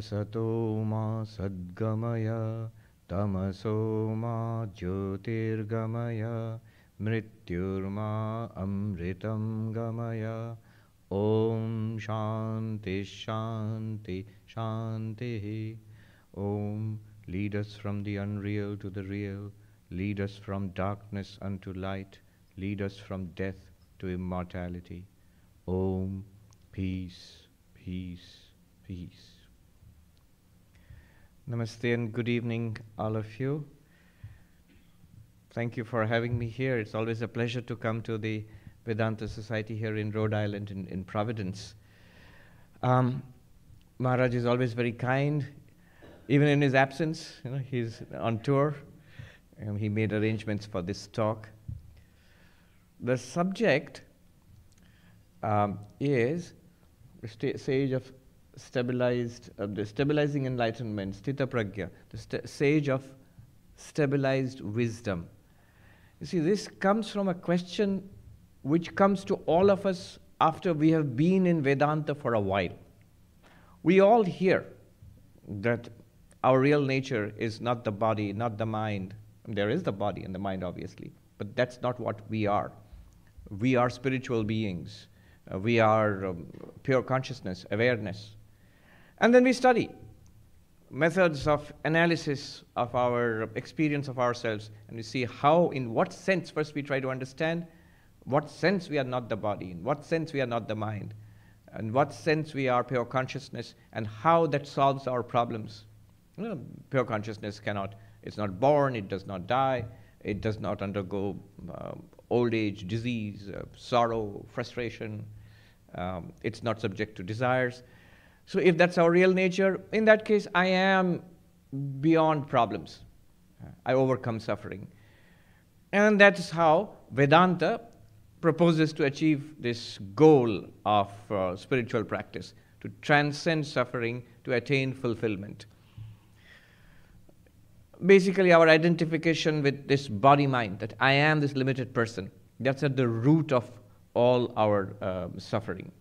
असतो मा सद्गमय, तमसो मा ज्योतिर्गमय, मृत्युर्मा अमृतम गमय। शांति शान्ति शांति ओम ॐ leads from the unreal to the real leads from darkness unto light leads from death to immortality Om peace peace peace Namaste and good evening, all of you. Thank you for having me here. It's always a pleasure to come to the Vedanta Society here in Rhode Island, in, in Providence. Um, Maharaj is always very kind, even in his absence. You know, he's on tour, and he made arrangements for this talk. The subject um, is the sage of stabilized, uh, the stabilizing enlightenment, sthita pragya, the st- sage of stabilized wisdom. You see, this comes from a question which comes to all of us after we have been in Vedanta for a while. We all hear that our real nature is not the body, not the mind. There is the body and the mind, obviously, but that's not what we are. We are spiritual beings. Uh, we are um, pure consciousness, awareness. And then we study methods of analysis of our experience of ourselves, and we see how, in what sense, first we try to understand what sense we are not the body, in what sense we are not the mind, in what sense we are pure consciousness, and how that solves our problems. You know, pure consciousness cannot, it's not born, it does not die, it does not undergo uh, old age, disease, uh, sorrow, frustration, um, it's not subject to desires. So, if that's our real nature, in that case, I am beyond problems. I overcome suffering. And that's how Vedanta proposes to achieve this goal of uh, spiritual practice to transcend suffering, to attain fulfillment. Basically, our identification with this body mind, that I am this limited person, that's at the root of all our uh, suffering.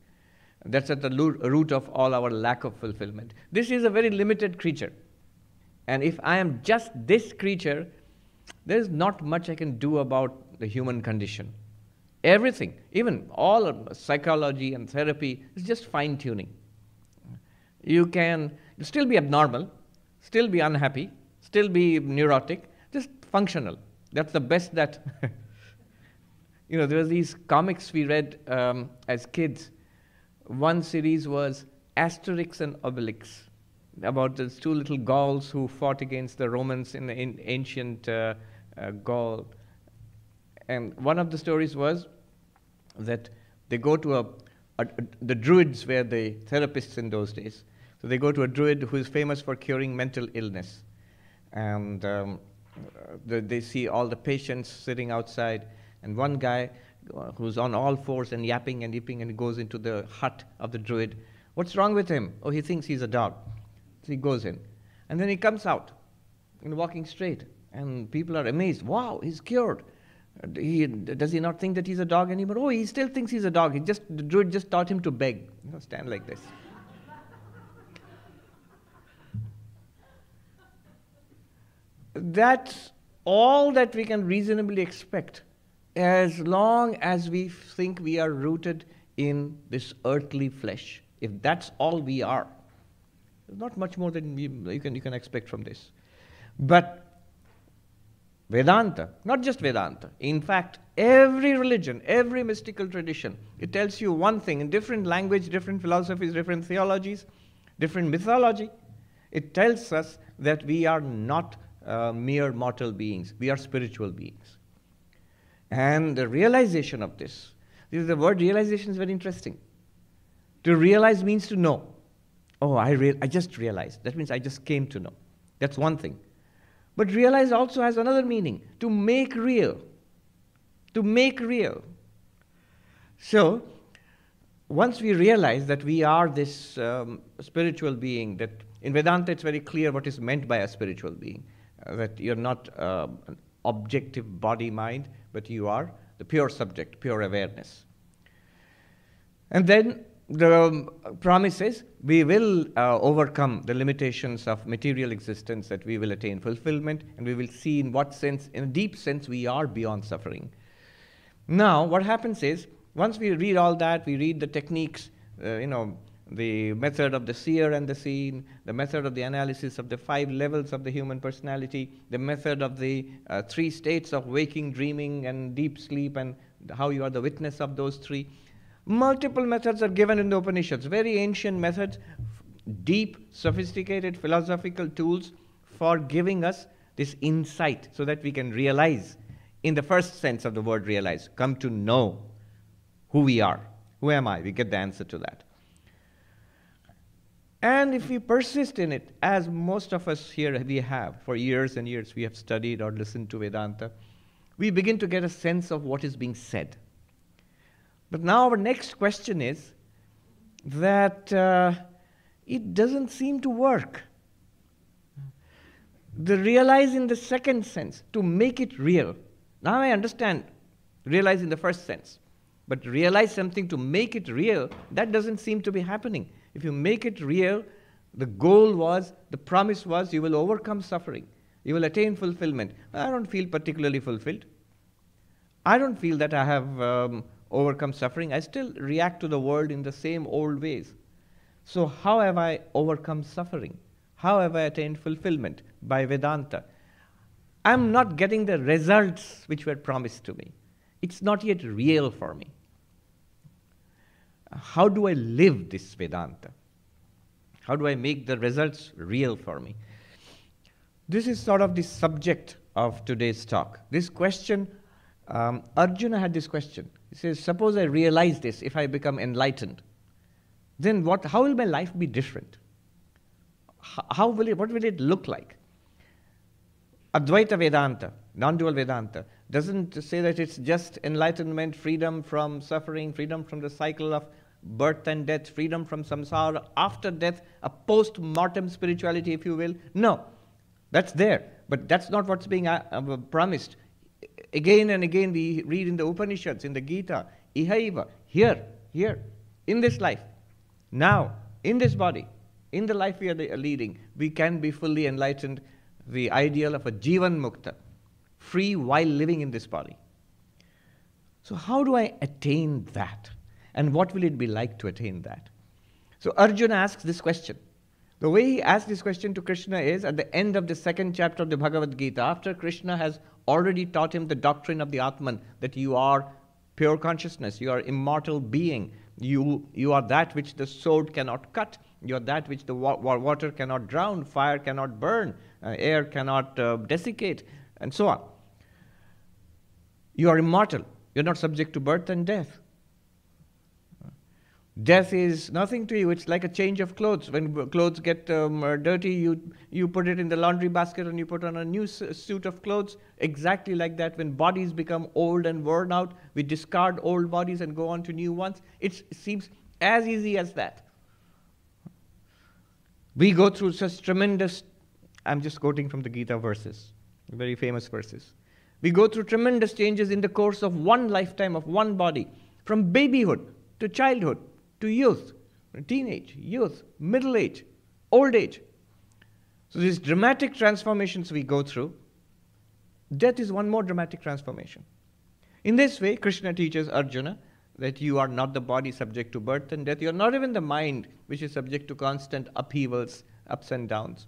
That's at the root of all our lack of fulfillment. This is a very limited creature. And if I am just this creature, there's not much I can do about the human condition. Everything, even all psychology and therapy, is just fine tuning. You can still be abnormal, still be unhappy, still be neurotic, just functional. That's the best that. you know, there were these comics we read um, as kids one series was Asterix and Obelix, about those two little Gauls who fought against the Romans in, in ancient uh, uh, Gaul. And one of the stories was that they go to a, a, a, the druids were the therapists in those days. So they go to a druid who is famous for curing mental illness. And um, the, they see all the patients sitting outside, and one guy Uh, who's on all fours and yapping and yipping and he goes into the hut of the druid. What's wrong with him? Oh, he thinks he's a dog. So he goes in. And then he comes out and walking straight. And people are amazed. Wow, he's cured. He, does he not think that he's a dog anymore? Oh, he still thinks he's a dog. He just, the druid just taught him to beg. You know, stand like this. That's all that we can reasonably expect as long as we think we are rooted in this earthly flesh. If that's all we are, not much more than you can, you can expect from this. But Vedanta, not just Vedanta, in fact, every religion, every mystical tradition, it tells you one thing in different language, different philosophies, different theologies, different mythology. It tells us that we are not uh, mere mortal beings, we are spiritual beings. And the realization of this, this is the word realization is very interesting. To realize means to know. Oh, I, I just realized. That means I just came to know. That's one thing. But realize also has another meaning to make real. To make real. So, once we realize that we are this um, spiritual being, that in Vedanta it's very clear what is meant by a spiritual being, uh, that you're not uh, an objective body mind, but you are the pure subject, pure awareness. And then the promise is we will uh, overcome the limitations of material existence, that we will attain fulfillment, and we will see in what sense, in a deep sense, we are beyond suffering. Now, what happens is, once we read all that, we read the techniques, uh, you know, the method of the seer and the seen, the method of the analysis of the five levels of the human personality, the method of the uh, three states of waking, dreaming, and deep sleep, and how you are the witness of those three. Multiple methods are given in the Upanishads, very ancient methods, deep, sophisticated philosophical tools for giving us this insight so that we can realize, in the first sense of the word realize, come to know who we are. Who am I? We get the answer to that. And if we persist in it, as most of us here we have, for years and years we have studied or listened to Vedanta, we begin to get a sense of what is being said. But now our next question is that uh, it doesn't seem to work. The realize in the second sense, to make it real. Now I understand realize in the first sense. But realize something to make it real, that doesn't seem to be happening. If you make it real, the goal was, the promise was, you will overcome suffering. You will attain fulfillment. I don't feel particularly fulfilled. I don't feel that I have um, overcome suffering. I still react to the world in the same old ways. So, how have I overcome suffering? How have I attained fulfillment? By Vedanta. I'm not getting the results which were promised to me. It's not yet real for me how do I live this Vedanta? How do I make the results real for me? This is sort of the subject of today's talk. This question, um, Arjuna had this question. He says, Suppose I realize this, if I become enlightened, then what, how will my life be different? How will it, what will it look like? Advaita Vedanta, non dual Vedanta, doesn't say that it's just enlightenment, freedom from suffering, freedom from the cycle of birth and death, freedom from samsara, after death, a post mortem spirituality, if you will. No, that's there, but that's not what's being uh, uh, promised. Again and again, we read in the Upanishads, in the Gita, Ihaiva, here, here, in this life, now, in this body, in the life we are leading, we can be fully enlightened. The ideal of a Jivan Mukta, free while living in this body. So, how do I attain that? And what will it be like to attain that? So Arjuna asks this question. The way he asks this question to Krishna is at the end of the second chapter of the Bhagavad Gita, after Krishna has already taught him the doctrine of the Atman, that you are pure consciousness, you are immortal being, you, you are that which the sword cannot cut, you are that which the wa- water cannot drown, fire cannot burn, uh, air cannot uh, desiccate, and so on. You are immortal, you're not subject to birth and death. Death is nothing to you. It's like a change of clothes. When clothes get um, uh, dirty, you, you put it in the laundry basket and you put on a new suit of clothes. Exactly like that. When bodies become old and worn out, we discard old bodies and go on to new ones. It seems as easy as that. We go through such tremendous, I'm just quoting from the Gita verses, very famous verses. We go through tremendous changes in the course of one lifetime of one body, from babyhood to childhood to youth, teenage, youth, middle age, old age. So these dramatic transformations we go through, death is one more dramatic transformation. In this way, Krishna teaches Arjuna that you are not the body subject to birth and death. You are not even the mind, which is subject to constant upheavals, ups and downs.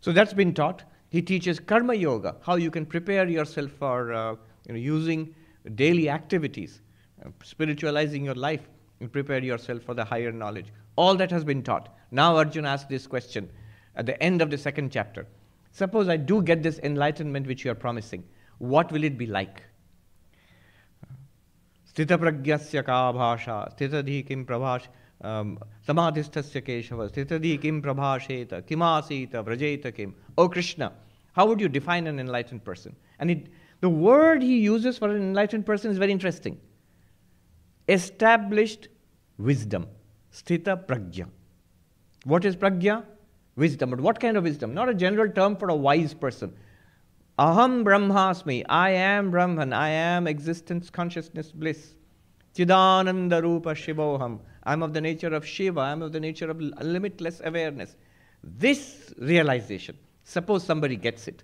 So that's been taught. He teaches karma yoga, how you can prepare yourself for uh, you know, using daily activities, uh, spiritualizing your life and prepare yourself for the higher knowledge. All that has been taught. Now Arjuna asks this question at the end of the second chapter. Suppose I do get this enlightenment which you are promising, what will it be like? स्थितप्रज्ञस्य का भाषा स्थितधि किं प्रभाष समाधिस्थस्य केशव स्थितधि किं प्रभाषेत किमासीत व्रजेत किम O Krishna, how would you define an enlightened person? And it, the word he uses for an enlightened person is very interesting established wisdom. Sthita pragya. What is pragya? Wisdom. But what kind of wisdom? Not a general term for a wise person. Aham Brahmasmi. I am Brahman. I am existence, consciousness, bliss. Chidananda Rupa Shivoham. I'm of the nature of Shiva, I'm of the nature of limitless awareness. This realization, suppose somebody gets it.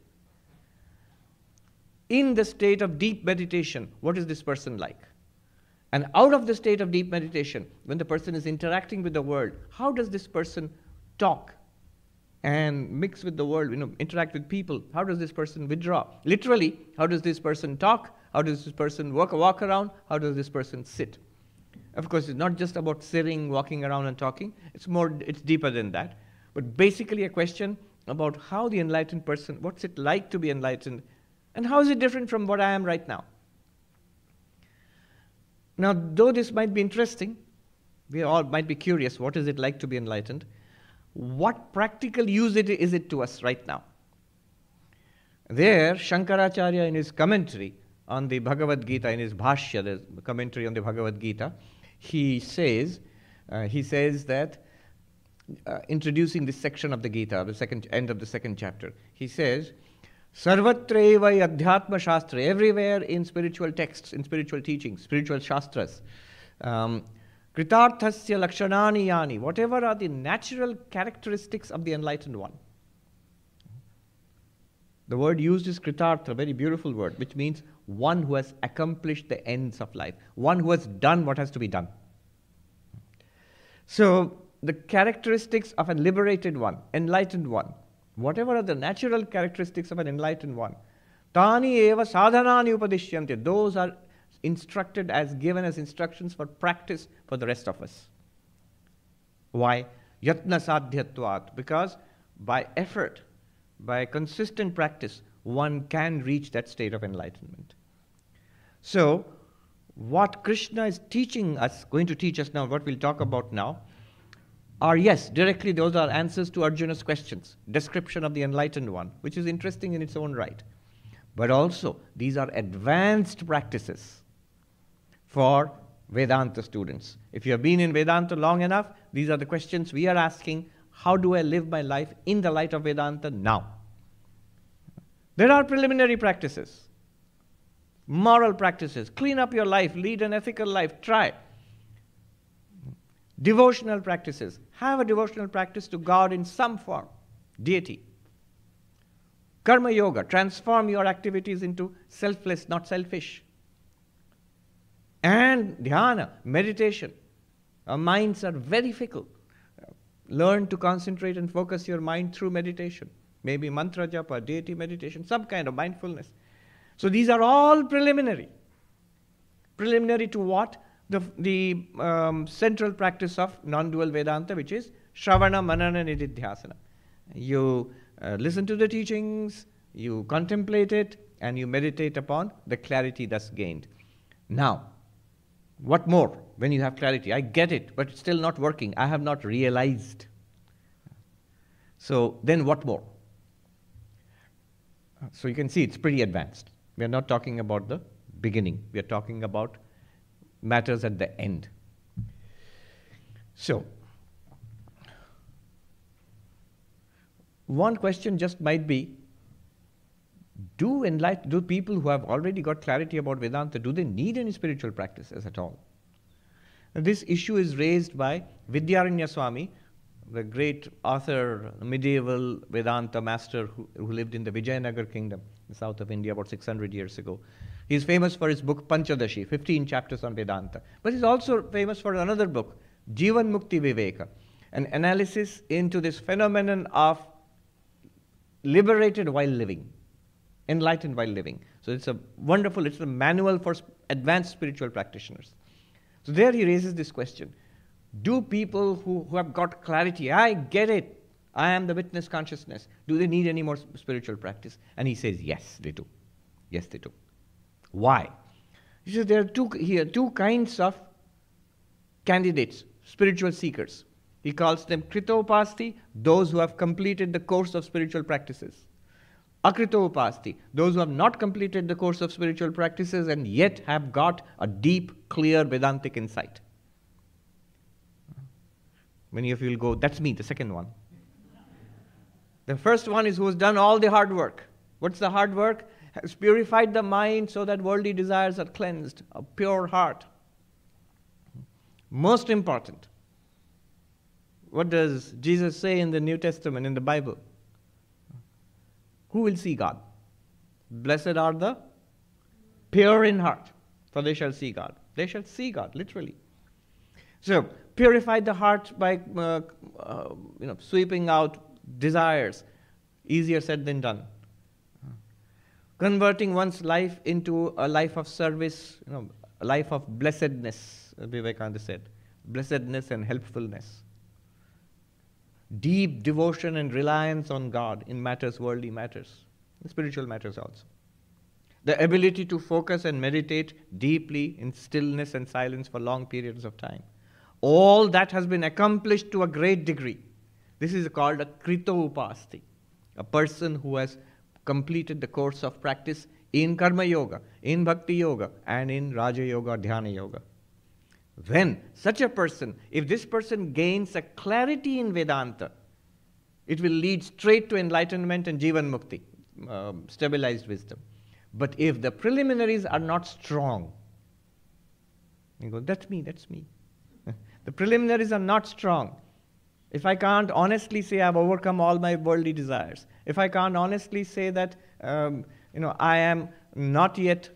In the state of deep meditation, what is this person like? And out of the state of deep meditation, when the person is interacting with the world, how does this person talk and mix with the world, you know, interact with people? How does this person withdraw? Literally, how does this person talk? How does this person walk, walk around? How does this person sit? Of course, it's not just about sitting, walking around, and talking. It's more, it's deeper than that. But basically, a question about how the enlightened person, what's it like to be enlightened, and how is it different from what I am right now? Now, though this might be interesting, we all might be curious what is it like to be enlightened? What practical use it is it to us right now? There, Shankaracharya in his commentary on the Bhagavad Gita, in his Bhashya, the commentary on the Bhagavad Gita, he says, uh, he says that, uh, introducing this section of the Gita, the second end of the second chapter, he says, Sarvatreva Adhyatma Shastra, everywhere in spiritual texts, in spiritual teachings, spiritual shastras. Um, Kritarthasya Lakshanani Yani, whatever are the natural characteristics of the enlightened one. The word used is Kritartha, a very beautiful word, which means one who has accomplished the ends of life, one who has done what has to be done. So, the characteristics of a liberated one, enlightened one, whatever are the natural characteristics of an enlightened one, tani eva sadhanani upadishyante, those are instructed as given as instructions for practice for the rest of us. Why? Yatna sadhyatvat, because by effort, by consistent practice, one can reach that state of enlightenment. So, what Krishna is teaching us, going to teach us now, what we'll talk about now, are yes, directly those are answers to Arjuna's questions, description of the enlightened one, which is interesting in its own right. But also, these are advanced practices for Vedanta students. If you have been in Vedanta long enough, these are the questions we are asking how do I live my life in the light of Vedanta now? There are preliminary practices, moral practices. Clean up your life, lead an ethical life, try. Devotional practices. Have a devotional practice to God in some form, deity. Karma yoga. Transform your activities into selfless, not selfish. And dhyana, meditation. Our minds are very fickle. Learn to concentrate and focus your mind through meditation. Maybe mantra japa, deity meditation, some kind of mindfulness. So these are all preliminary. Preliminary to what? The, the um, central practice of non dual Vedanta, which is Shravana Manana Nididhyasana. You uh, listen to the teachings, you contemplate it, and you meditate upon the clarity thus gained. Now, what more when you have clarity? I get it, but it's still not working. I have not realized. So, then what more? So, you can see it's pretty advanced. We are not talking about the beginning, we are talking about matters at the end. So, one question just might be do do people who have already got clarity about Vedanta, do they need any spiritual practices at all? And this issue is raised by Vidyaranya Swami, the great author, medieval Vedanta master who, who lived in the Vijayanagar kingdom, south of India, about 600 years ago. He's famous for his book Panchadashi, 15 chapters on Vedanta. But he's also famous for another book, Jivan Mukti Viveka, an analysis into this phenomenon of liberated while living, enlightened while living. So it's a wonderful, it's a manual for advanced spiritual practitioners. So there he raises this question Do people who, who have got clarity, I get it, I am the witness consciousness, do they need any more spiritual practice? And he says, Yes, they do. Yes, they do. Why? He says there are two, here, two kinds of candidates, spiritual seekers. He calls them Kritopasti, those who have completed the course of spiritual practices. Akritopasti, those who have not completed the course of spiritual practices and yet have got a deep, clear Vedantic insight. Many of you will go, that's me, the second one. The first one is who has done all the hard work. What's the hard work? Has purified the mind so that worldly desires are cleansed, a pure heart. Most important. What does Jesus say in the New Testament, in the Bible? Who will see God? Blessed are the pure in heart, for they shall see God. They shall see God, literally. So, purify the heart by uh, uh, you know, sweeping out desires. Easier said than done. Converting one's life into a life of service, you know, a life of blessedness, Vivekananda said. Blessedness and helpfulness. Deep devotion and reliance on God in matters, worldly matters, spiritual matters also the ability to focus and meditate deeply in stillness and silence for long periods of time. All that has been accomplished to a great degree. This is called a Krito Upasti, a person who has completed the course of practice in Karma Yoga, in Bhakti Yoga, and in Raja Yoga, or Dhyana Yoga. Then, such a person, if this person gains a clarity in Vedanta, it will lead straight to enlightenment and Jivan Mukti, um, stabilized wisdom. But if the preliminaries are not strong, you go, that's me, that's me. the preliminaries are not strong. If I can't honestly say I've overcome all my worldly desires, if I can't honestly say that um, you know I am not yet,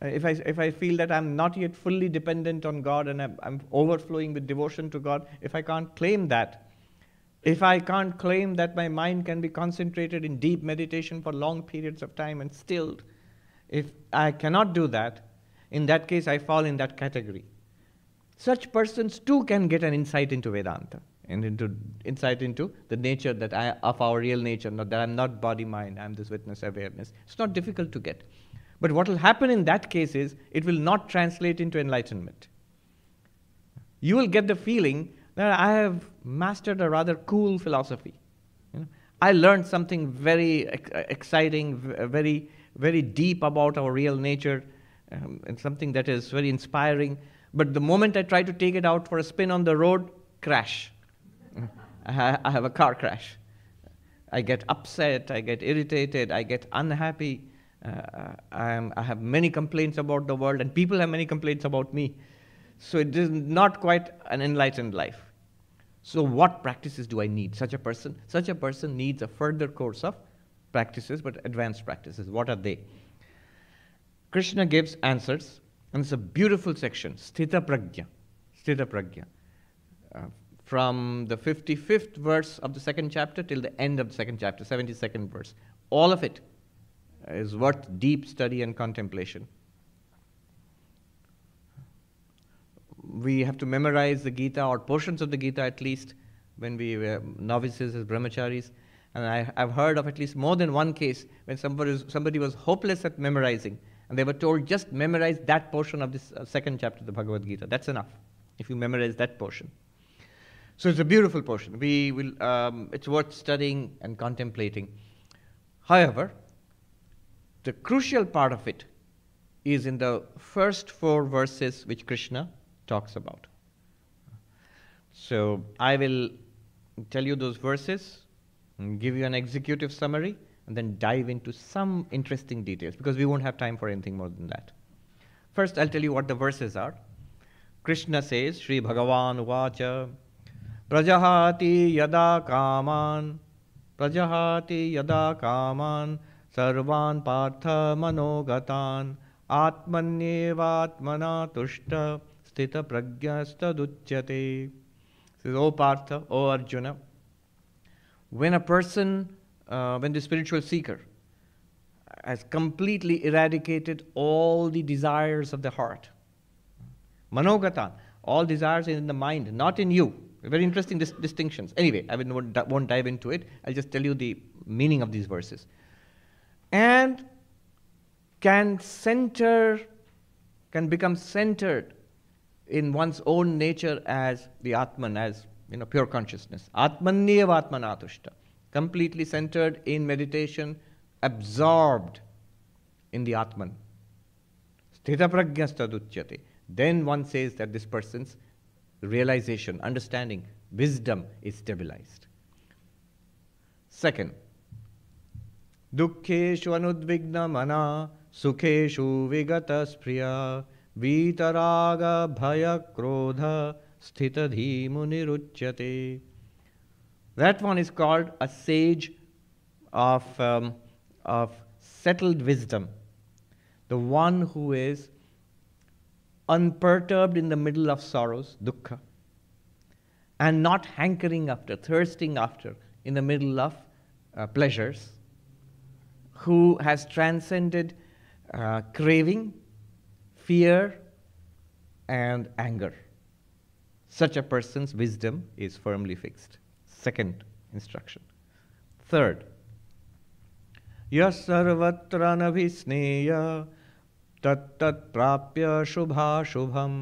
uh, if I if I feel that I'm not yet fully dependent on God and I'm, I'm overflowing with devotion to God, if I can't claim that, if I can't claim that my mind can be concentrated in deep meditation for long periods of time and stilled, if I cannot do that, in that case, I fall in that category. Such persons too can get an insight into Vedanta and into insight into the nature that I, of our real nature, not that I'm not body mind, I'm this witness awareness. It's not difficult to get. But what will happen in that case is it will not translate into enlightenment. You will get the feeling that I have mastered a rather cool philosophy. You know, I learned something very exciting, very very deep about our real nature um, and something that is very inspiring. But the moment I try to take it out for a spin on the road, crash. I, ha- I have a car crash. I get upset, I get irritated, I get unhappy. Uh, I have many complaints about the world, and people have many complaints about me. So it is not quite an enlightened life. So, what practices do I need? Such a person, such a person needs a further course of practices, but advanced practices. What are they? Krishna gives answers, and it's a beautiful section, Sthita Prajna. Sthita Prajna. Uh, from the 55th verse of the second chapter till the end of the second chapter, 72nd verse. All of it is worth deep study and contemplation. We have to memorize the Gita or portions of the Gita at least when we were novices as brahmacharis. And I, have heard of at least more than one case when somebody was, somebody was hopeless at memorizing, and they were told, just memorize that portion of this uh, second chapter of the Bhagavad Gita. That's enough, if you memorize that portion. So it's a beautiful portion. We will, um, it's worth studying and contemplating. However, the crucial part of it is in the first four verses which Krishna talks about. So I will tell you those verses give you an executive summary, and then dive into some interesting details because we won't have time for anything more than that. First, I'll tell you what the verses are. Krishna says, Sri Bhagavan Vacha, Prajahati yada kaman, Prajahati yada kaman, Sarvan partha manogatan, Atmanyevatmana tushta, Sthita prajnastaduchyate. Says, O Partha, O Arjuna, when a person, uh, when the spiritual seeker has completely eradicated all the desires of the heart, manogatan, all desires in the mind, not in you. Very interesting dis- distinctions. Anyway, I won't, won't dive into it. I'll just tell you the meaning of these verses. And can center, can become centered in one's own nature as the Atman, as you know, pure consciousness. Atmanyevatmanatushta. Completely centered in meditation, absorbed in the Atman. Sthitaprajnastaduchyate. Then one says that this person's realization, understanding, wisdom is stabilized. Second, दुःखेषु अनुद्विग्नमना सुखेषु विगतस्प्रिया वीतरागभयक्रोध muniruchyate. That one is called a sage of, um, of settled wisdom, the one who is unperturbed in the middle of sorrows, dukkha, and not hankering after, thirsting after in the middle of uh, pleasures, who has transcended uh, craving, fear, and anger. Such a person's wisdom is firmly fixed. Second instruction. Third, Yasarvatranavisneya तत्तत्प्राप्य शुभाशुभं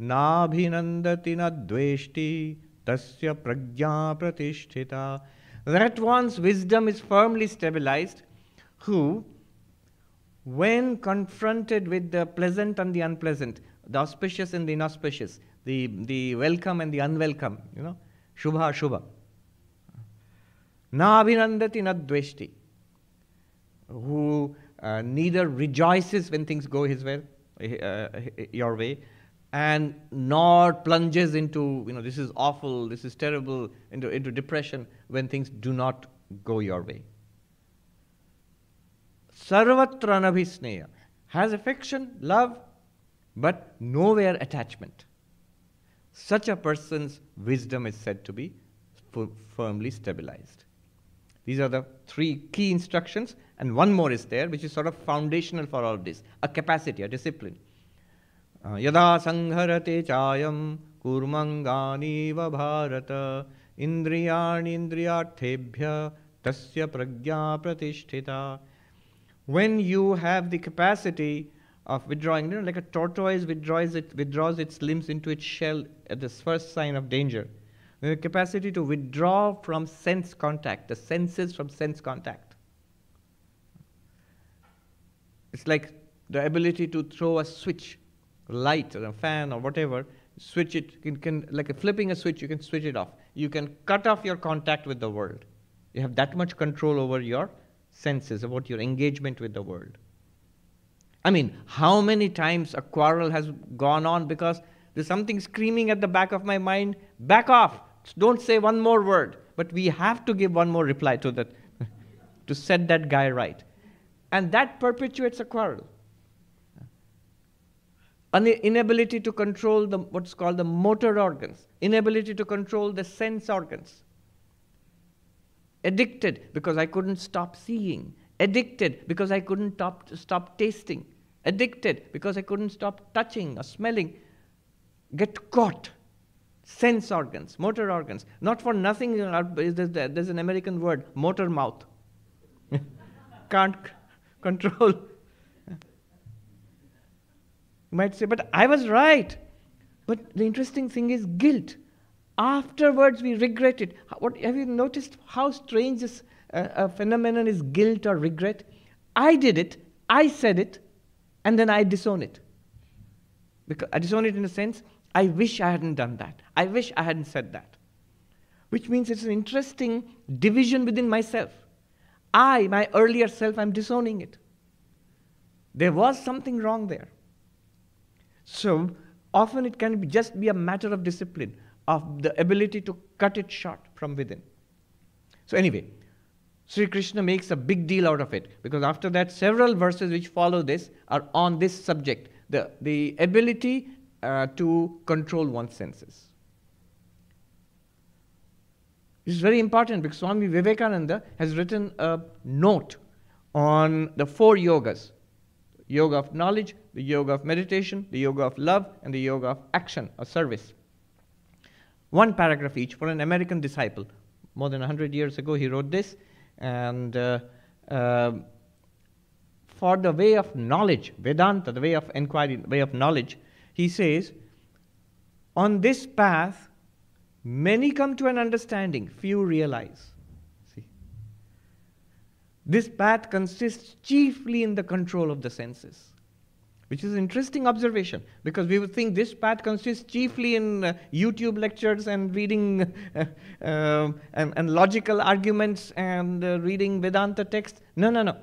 नाभिनन्दति न द्वेष्टि tasya prajna pratisthita. That one's wisdom is firmly stabilized, who, when confronted with the pleasant and the unpleasant, the auspicious and the inauspicious, the, the welcome and the unwelcome, you know, shubha, shubha. Na abhinandati na dveshti. Who uh, neither rejoices when things go his way, uh, your way, and nor plunges into, you know, this is awful, this is terrible, into, into depression when things do not go your way. Sarvatra nabhisneya has affection, love, but nowhere attachment. Such a person's wisdom is said to be firmly stabilized. These are the three key instructions, and one more is there, which is sort of foundational for all of this, a capacity, a discipline. Uh, Yada sangharate chayam kurmanganiva bharata bhya tasya pragya pratishtita. When you have the capacity of withdrawing, you know, like a tortoise withdraws, it, withdraws its limbs into its shell at the first sign of danger, the capacity to withdraw from sense contact, the senses from sense contact. It's like the ability to throw a switch light or a fan or whatever, switch it, you can, like a flipping a switch, you can switch it off. You can cut off your contact with the world. You have that much control over your senses, about your engagement with the world. I mean, how many times a quarrel has gone on because there's something screaming at the back of my mind, back off, don't say one more word. But we have to give one more reply to that, to set that guy right. And that perpetuates a quarrel an inability to control the, what's called the motor organs, inability to control the sense organs. Addicted because I couldn't stop seeing. Addicted because I couldn't stop, stop tasting. Addicted because I couldn't stop touching or smelling. Get caught. Sense organs, motor organs. Not for nothing, uh, there's an American word, motor mouth. Can't control you might say, but I was right. But the interesting thing is guilt. Afterwards, we regret it. What, have you noticed how strange this uh, phenomenon is guilt or regret? I did it, I said it, and then I disown it. Because I disown it in a sense, I wish I hadn't done that. I wish I hadn't said that. Which means it's an interesting division within myself. I, my earlier self, I'm disowning it. There was something wrong there. So often it can just be a matter of discipline, of the ability to cut it short from within. So, anyway, Sri Krishna makes a big deal out of it because after that, several verses which follow this are on this subject the, the ability uh, to control one's senses. This is very important because Swami Vivekananda has written a note on the four yogas yoga of knowledge, the yoga of meditation, the yoga of love, and the yoga of action or service. One paragraph each for an American disciple. More than 100 years ago, he wrote this. And uh, uh, for the way of knowledge, Vedanta, the way of inquiry, the way of knowledge, he says, on this path, many come to an understanding, few realize. See? This path consists chiefly in the control of the senses, which is an interesting observation because we would think this path consists chiefly in uh, YouTube lectures and reading uh, uh, and, and, logical arguments and uh, reading Vedanta texts. No, no, no.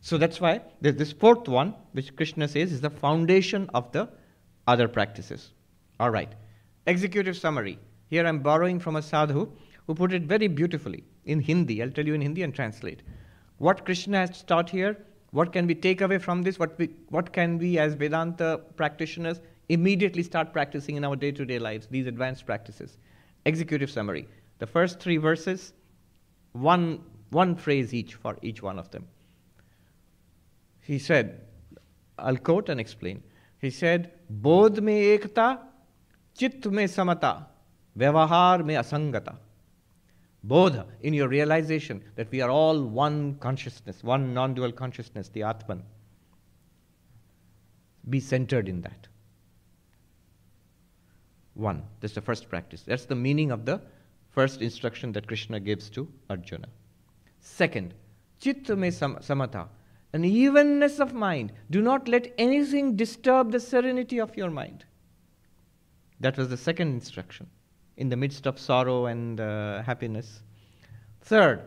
So that's why there's this fourth one, which Krishna says is the foundation of the other practices. All right. Executive summary. Here I'm borrowing from a sadhu who put it very beautifully in Hindi. I'll tell you in Hindi and translate. What Krishna has taught here, what can we take away from this, what, we, what can we as Vedanta practitioners immediately start practicing in our day to day lives, these advanced practices. Executive summary. The first three verses, one, one phrase each for each one of them. He said, I'll quote and explain. He said, Bodh me ekta, chit me samata, vyavahar me asangata. Bodha, in your realization that we are all one consciousness, one non dual consciousness, the Atman. Be centered in that. One. That's the first practice. That's the meaning of the first instruction that Krishna gives to Arjuna. Second, chitta me samata, an evenness of mind. Do not let anything disturb the serenity of your mind. That was the second instruction in the midst of sorrow and uh, happiness. Third,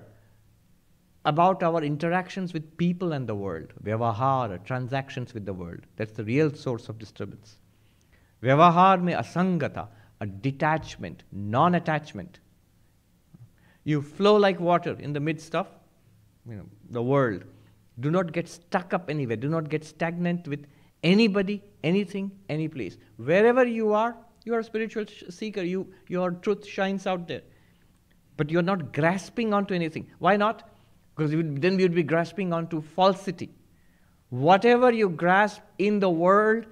about our interactions with people and the world, vyavahara, transactions with the world. That's the real source of disturbance. Vyavahar me asangata, a detachment, non attachment. You flow like water in the midst of you know, the world. Do not get stuck up anywhere. Do not get stagnant with anybody, anything, any place. Wherever you are, you are a spiritual seeker. You, your truth shines out there. But you're not grasping onto anything. Why not? Because then we would be grasping onto falsity. Whatever you grasp in the world,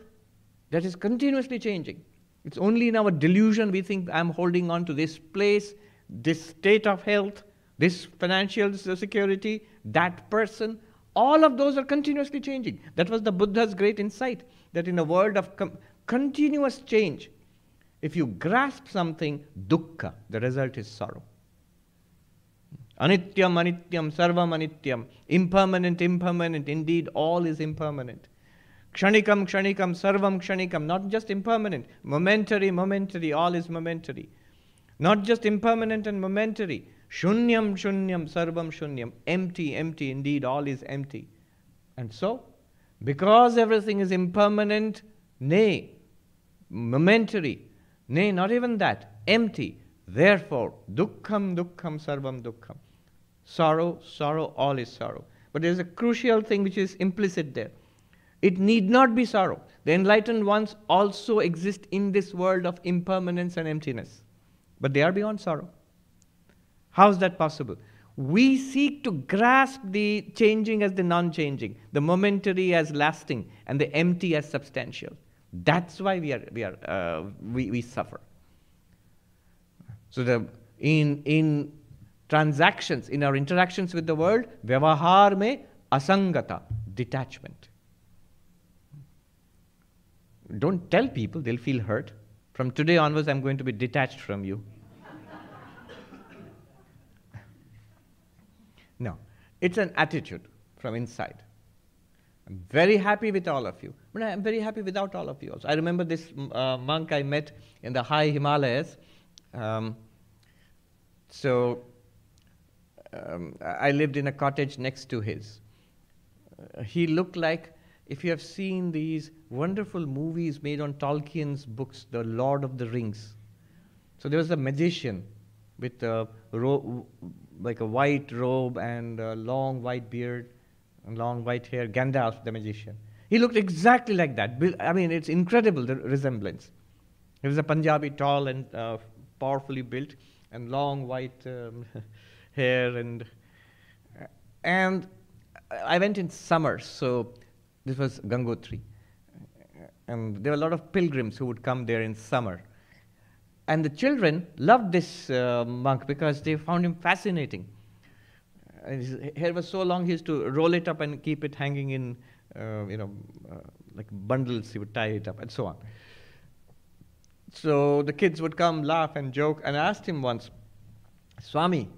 that is continuously changing. It's only in our delusion we think I'm holding on to this place, this state of health, this financial security, that person. All of those are continuously changing. That was the Buddha's great insight that in a world of com- continuous change, if you grasp something, dukkha, the result is sorrow. Anityam, anityam, sarvam anityam. Impermanent, impermanent. Indeed, all is impermanent. Kshanikam, kshanikam, sarvam kshanikam. Not just impermanent. Momentary, momentary. All is momentary. Not just impermanent and momentary. Shunyam, shunyam, sarvam shunyam. Empty, empty. Indeed, all is empty. And so, because everything is impermanent, nay, momentary, Nay, not even that. Empty. Therefore, dukkham, dukkham, sarvam, dukkham. Sorrow, sorrow, all is sorrow. But there's a crucial thing which is implicit there. It need not be sorrow. The enlightened ones also exist in this world of impermanence and emptiness. But they are beyond sorrow. How is that possible? We seek to grasp the changing as the non changing, the momentary as lasting, and the empty as substantial. That's why we, are, we, are, uh, we, we suffer. So the, in, in transactions, in our interactions with the world, vyavahar me asangata, detachment. Don't tell people, they'll feel hurt. From today onwards, I'm going to be detached from you. It's an attitude from inside. I'm very happy with all of you, but I'm very happy without all of you also. I remember this uh, monk I met in the high Himalayas. Um, so um, I lived in a cottage next to his. Uh, he looked like, if you have seen these wonderful movies made on Tolkien's books, The Lord of the Rings. So there was a magician with a ro- like a white robe and a long white beard and long white hair, Gandalf the magician. He looked exactly like that. I mean, it's incredible, the resemblance. He was a Punjabi, tall and uh, powerfully built, and long white um, hair. And, and I went in summer, so this was Gangotri. And there were a lot of pilgrims who would come there in summer. And the children loved this uh, monk because they found him fascinating his hair was so long he used to roll it up and keep it hanging in, uh, you know, uh, like bundles. He would tie it up and so on. So the kids would come, laugh, and joke. And I asked him once, Swami,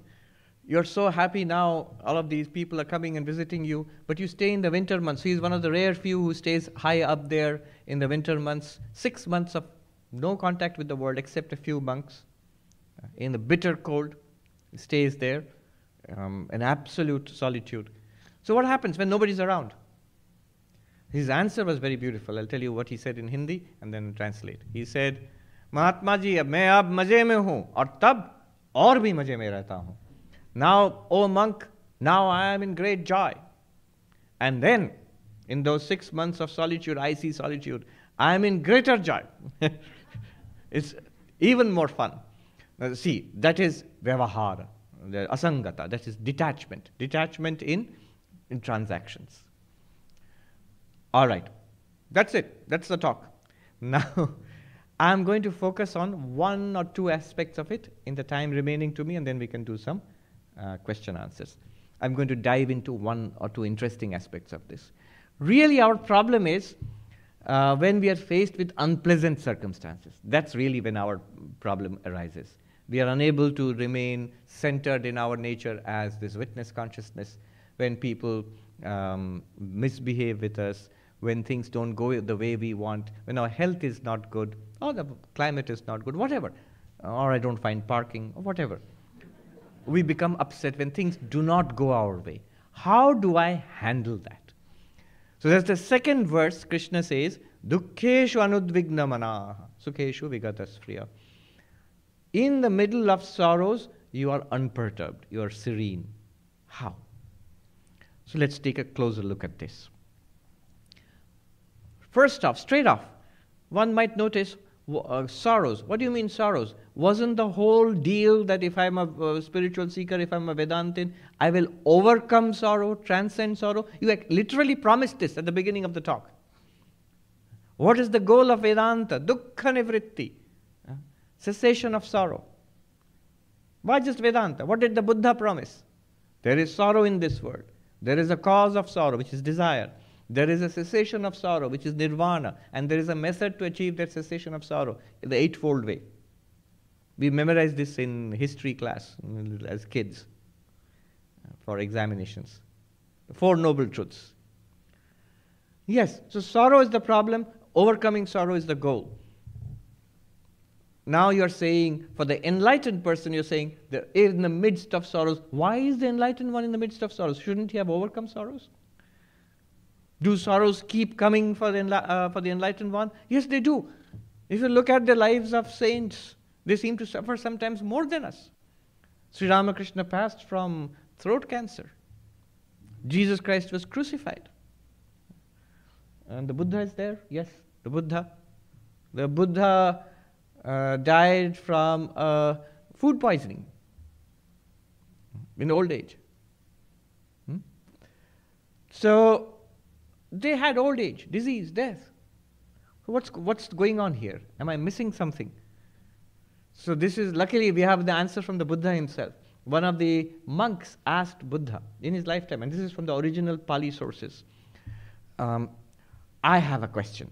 you're so happy now. All of these people are coming and visiting you, but you stay in the winter months. He's one of the rare few who stays high up there in the winter months. Six months of no contact with the world except a few monks. In the bitter cold, he stays there um, an absolute solitude. So, what happens when nobody's around? His answer was very beautiful. I'll tell you what he said in Hindi and then translate. He said, Mahatma ji अब मैं अब मजे में हूं और तब और भी मजे में रहता हूं now O monk now I am in great joy and then in दो six months of solitude I C solitude I am in greater Joy it's even more fun. Uh, see, that is vyavahara, the asangata, that is detachment, detachment in, in transactions. All right, that's it, that's the talk. Now, I'm going to focus on one or two aspects of it in the time remaining to me, and then we can do some uh, question answers. I'm going to dive into one or two interesting aspects of this. Really, our problem is uh, when we are faced with unpleasant circumstances. That's really when our problem arises. We are unable to remain centered in our nature as this witness consciousness when people um, misbehave with us, when things don't go the way we want, when our health is not good, or the climate is not good, whatever, or I don't find parking, or whatever. We become upset when things do not go our way. How do I handle that? So that's the second verse. Krishna says, Dukkheshu anudvignamana, sukheshu vigataspriya. In the middle of sorrows, you are unperturbed, you are serene. How? So let's take a closer look at this. First off, straight off, one might notice uh, sorrows. What do you mean sorrows? Wasn't the whole deal that if I'm a uh, spiritual seeker, if I'm a Vedantin, I will overcome sorrow, transcend sorrow? You literally promised this at the beginning of the talk. What is the goal of Vedanta? Dukkha nivritti, uh, cessation of sorrow. Why just Vedanta? What did the Buddha promise? There is sorrow in this world. There is a cause of sorrow, which is desire. There is a cessation of sorrow, which is nirvana, and there is a method to achieve that cessation of sorrow the eightfold way. We memorized this in history class as kids uh, for examinations. The Four Noble Truths. Yes, so sorrow is the problem, overcoming sorrow is the goal. Now you're saying, for the enlightened person, you're saying, in the midst of sorrows, why is the enlightened one in the midst of sorrows? Shouldn't he have overcome sorrows? Do sorrows keep coming for the, uh, for the enlightened one? Yes, they do. If you look at the lives of saints, they seem to suffer sometimes more than us. Sri Ramakrishna passed from throat cancer. Jesus Christ was crucified. And the Buddha is there? Yes, the Buddha. The Buddha uh, died from uh, food poisoning in old age. Hmm? So, they had old age, disease, death. So what's, what's going on here? Am I missing something? So, this is luckily we have the answer from the Buddha himself. One of the monks asked Buddha in his lifetime, and this is from the original Pali sources um, I have a question.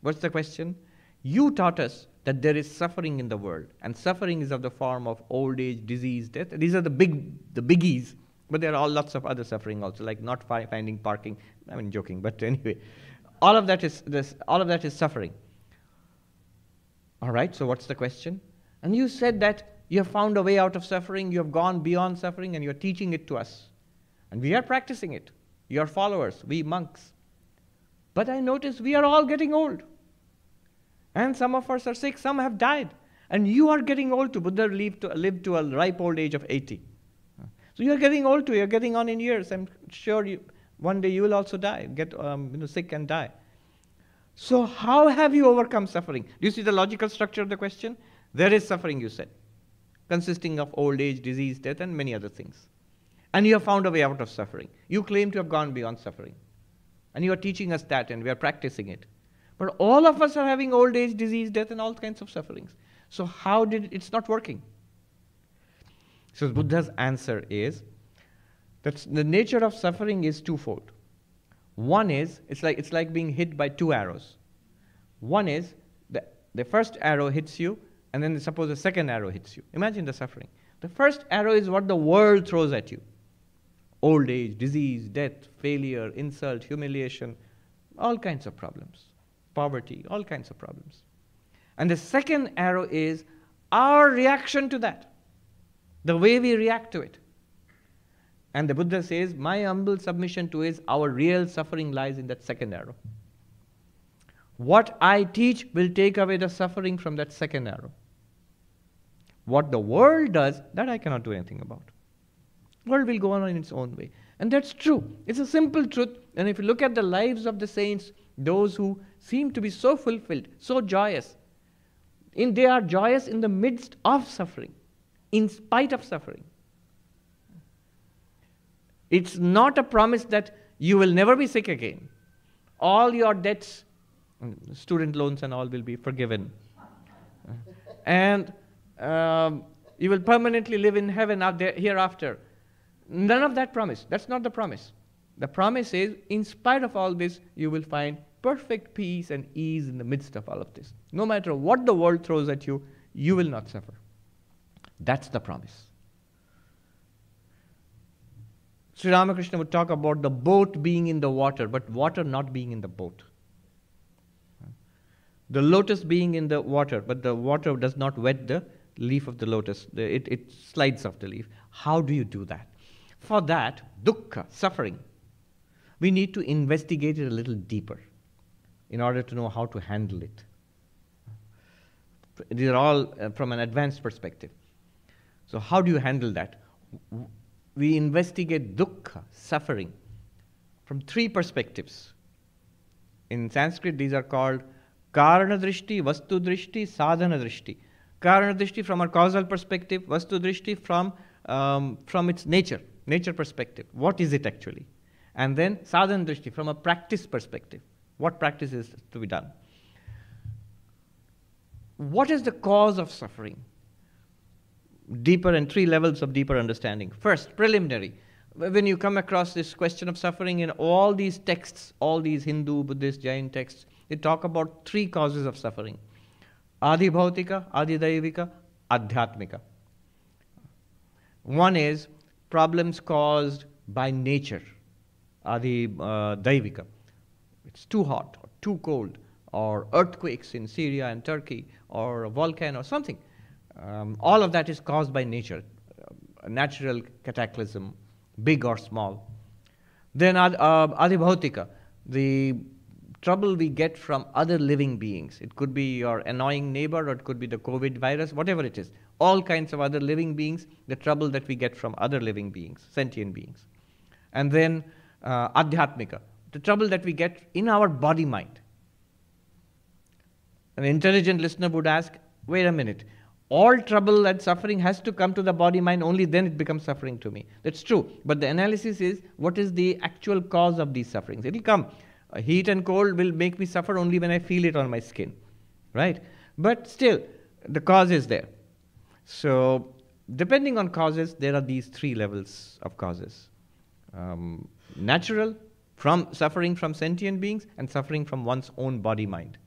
What's the question? You taught us that there is suffering in the world, and suffering is of the form of old age, disease, death. These are the big, the biggies but there are all lots of other suffering also, like not finding parking. I mean, joking, but anyway, all of that is this. All of that is suffering. All right. So what's the question? And you said that you have found a way out of suffering. You have gone beyond suffering, and you are teaching it to us, and we are practicing it. Your followers, we monks. But I notice we are all getting old. And some of us are sick, some have died. And you are getting old too. Buddha lived to, lived to a ripe old age of 80. So you're getting old too. You're getting on in years. I'm sure you, one day you will also die, get um, you know, sick and die. So how have you overcome suffering? Do you see the logical structure of the question? There is suffering, you said, consisting of old age, disease, death, and many other things. And you have found a way out of suffering. You claim to have gone beyond suffering. And you are teaching us that, and we are practicing it. But all of us are having old age, disease, death, and all kinds of sufferings. So how did it's not working? So hmm. Buddha's answer is that the nature of suffering is twofold. One is it's like it's like being hit by two arrows. One is the, the first arrow hits you, and then suppose the second arrow hits you. Imagine the suffering. The first arrow is what the world throws at you old age, disease, death, failure, insult, humiliation, all kinds of problems, poverty, all kinds of problems. And the second arrow is our reaction to that the way we react to it. And the Buddha says, My humble submission to is our real suffering lies in that second arrow. What I teach will take away the suffering from that second arrow. What the world does, that I cannot do anything about. World will go on in its own way. And that's true. It's a simple truth. And if you look at the lives of the saints, those who seem to be so fulfilled, so joyous, in, they are joyous in the midst of suffering, in spite of suffering. It's not a promise that you will never be sick again. All your debts, student loans and all, will be forgiven. And um, you will permanently live in heaven there, hereafter. None of that promise. That's not the promise. The promise is, in spite of all this, you will find perfect peace and ease in the midst of all of this. No matter what the world throws at you, you will not suffer. That's the promise. Sri Ramakrishna would talk about the boat being in the water, but water not being in the boat. The lotus being in the water, but the water does not wet the leaf of the lotus. It, it slides off the leaf. How do you do that? For that, dukkha, suffering, we need to investigate it a little deeper in order to know how to handle it. These are all uh, from an advanced perspective. So, how do you handle that? we investigate dukkha, suffering, from three perspectives. In Sanskrit, these are called karana drishti, vastu drishti, sadhana drishti. Karana drishti from a causal perspective, vastu drishti from, um, from its nature, nature perspective. What is it actually? And then sadhana drishti from a practice perspective. What practice is to be done? What is the cause of suffering? Deeper and three levels of deeper understanding. First, preliminary. When you come across this question of suffering in all these texts, all these Hindu, Buddhist, Jain texts, they talk about three causes of suffering Adhibhautika, Adi Daivika, Adhyatmika. One is problems caused by nature, Adi uh, Daivika. It's too hot, or too cold, or earthquakes in Syria and Turkey, or a volcano, or something. Um, all of that is caused by nature, a natural cataclysm, big or small. Then uh, adhibhautika, the trouble we get from other living beings. It could be your annoying neighbor or it could be the COVID virus, whatever it is. All kinds of other living beings, the trouble that we get from other living beings, sentient beings. And then uh, adhyatmika, the trouble that we get in our body mind. An intelligent listener would ask, wait a minute, all trouble and suffering has to come to the body mind, only then it becomes suffering to me. That's true. But the analysis is what is the actual cause of these sufferings? It will come. heat and cold will make me suffer only when I feel it on my skin. Right? But still, the cause is there. So, depending on causes, there are these three levels of causes um, natural, from suffering from sentient beings, and suffering from one's own body mind,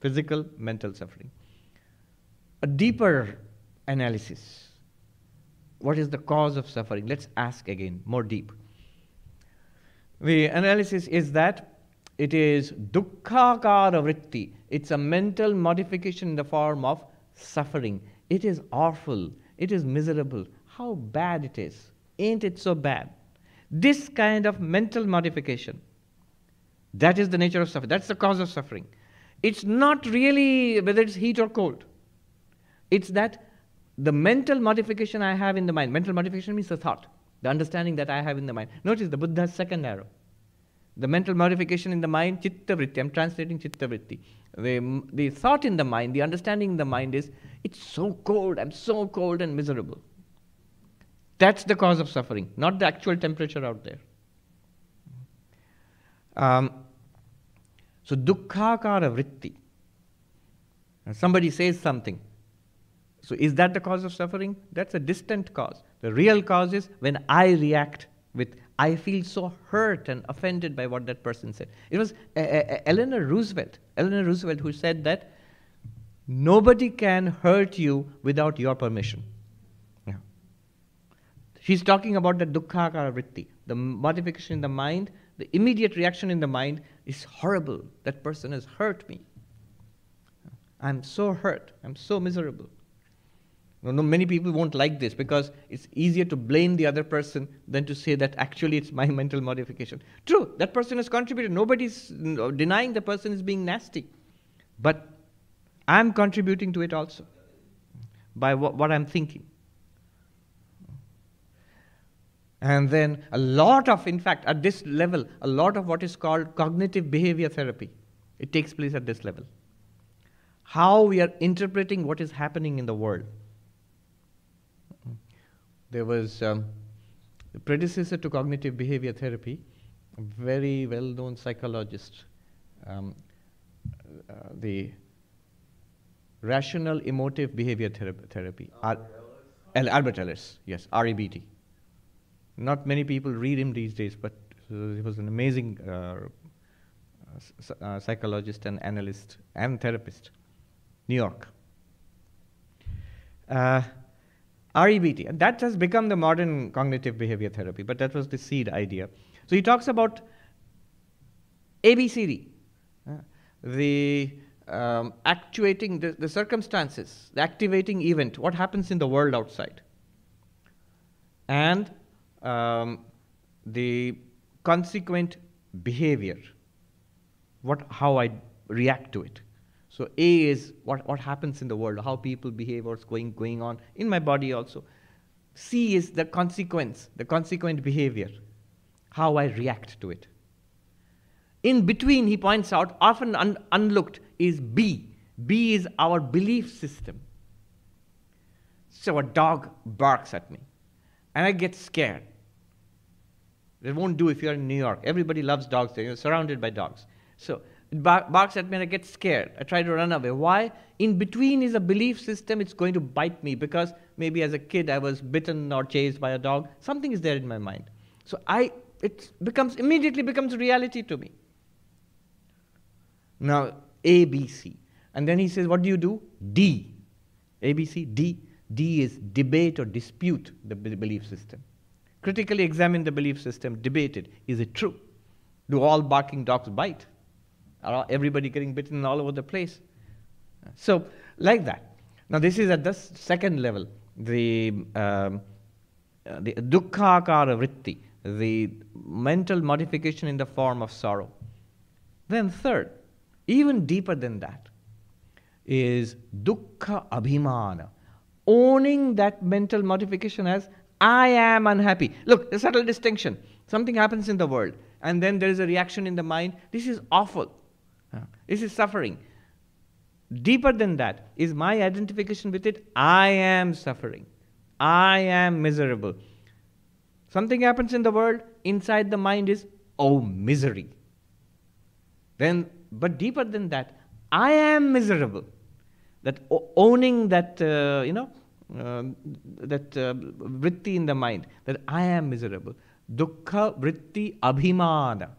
physical, mental suffering a deeper analysis. What is the cause of suffering? Let's ask again, more deep. The analysis is that it is dukkhakara vritti. It's a mental modification in the form of suffering. It is awful. It is miserable. How bad it is. Ain't it so bad? This kind of mental modification, that is the nature of suffering. That's the cause of suffering. It's not really whether it's heat or cold. It's that the mental modification I have in the mind, mental modification means the thought, the understanding that I have in the mind. Notice the Buddha's second arrow. The mental modification in the mind, chitta vritti. I'm translating chitta vritti. The, the thought in the mind, the understanding in the mind is, it's so cold, I'm so cold and miserable. That's the cause of suffering, not the actual temperature out there. Um, so, dukkhakara vritti. Somebody says something, so, is that the cause of suffering? That's a distant cause. The real cause is when I react with, I feel so hurt and offended by what that person said. It was uh, uh, Eleanor Roosevelt, Eleanor Roosevelt, who said that nobody can hurt you without your permission. Yeah. She's talking about the dukkhakara vritti, the modification in the mind, the immediate reaction in the mind is horrible. That person has hurt me. I'm so hurt. I'm so miserable. No, no, many people won't like this because it's easier to blame the other person than to say that actually it's my mental modification. True, that person has contributed. Nobody's denying the person is being nasty. But I'm contributing to it also by what, what I'm thinking. And then a lot of, in fact, at this level, a lot of what is called cognitive behavior therapy, it takes place at this level. How we are interpreting what is happening in the world. There was um, the predecessor to cognitive behavior therapy, a very well-known psychologist, um, uh, the rational emotive behavior therapy. Albert Ellis? Albert Ellis, yes, REBT. Not many people read him these days, but uh, he was an amazing uh, uh, psychologist and analyst and therapist. New York. REBT, and that has become the modern cognitive behavior therapy, but that was the seed idea. So he talks about ABCD, uh, the um, actuating the, the circumstances, the activating event, what happens in the world outside, and um, the consequent behavior, what, how I react to it. So A is what, what happens in the world, how people behave, what's going, going on in my body also. C is the consequence, the consequent behavior, how I react to it. In between, he points out, often un- unlooked, is B. B is our belief system. So a dog barks at me, and I get scared. It won't do if you're in New York. Everybody loves dogs there. You're surrounded by dogs. So it barks at me and I get scared. I try to run away. Why? In between is a belief system, it's going to bite me because maybe as a kid I was bitten or chased by a dog. Something is there in my mind. So I it becomes immediately becomes reality to me. Now A, B, C. And then he says, what do you do? D. A, B, C, D. D is debate or dispute the belief system. Critically examine the belief system, debate it. Is it true? Do all barking dogs bite? Are everybody getting bitten all over the place? So, like that. Now, this is at the second level, the, um, uh, the dukkha vritti, the mental modification in the form of sorrow. Then, third, even deeper than that, is dukkha abhimana, owning that mental modification as I am unhappy. Look, a subtle distinction. Something happens in the world, and then there is a reaction in the mind. This is awful. This is suffering. Deeper than that is my identification with it. I am suffering. I am miserable. Something happens in the world, inside the mind is, oh, misery. Then, but deeper than that, I am miserable. That owning that, uh, you know, uh, that uh, vritti in the mind, that I am miserable. Dukkha vritti abhimana.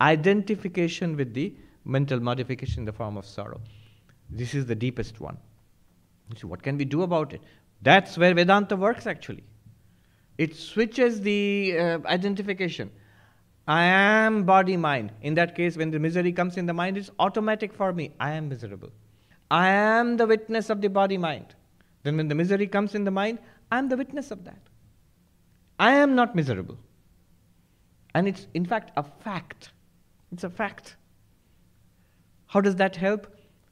Identification with the mental modification in the form of sorrow. This is the deepest one. So, what can we do about it? That's where Vedanta works actually. It switches the uh, identification. I am body mind. In that case, when the misery comes in the mind, it's automatic for me. I am miserable. I am the witness of the body mind. Then, when the misery comes in the mind, I am the witness of that. I am not miserable. And it's, in fact, a fact. It's a fact. How does that help?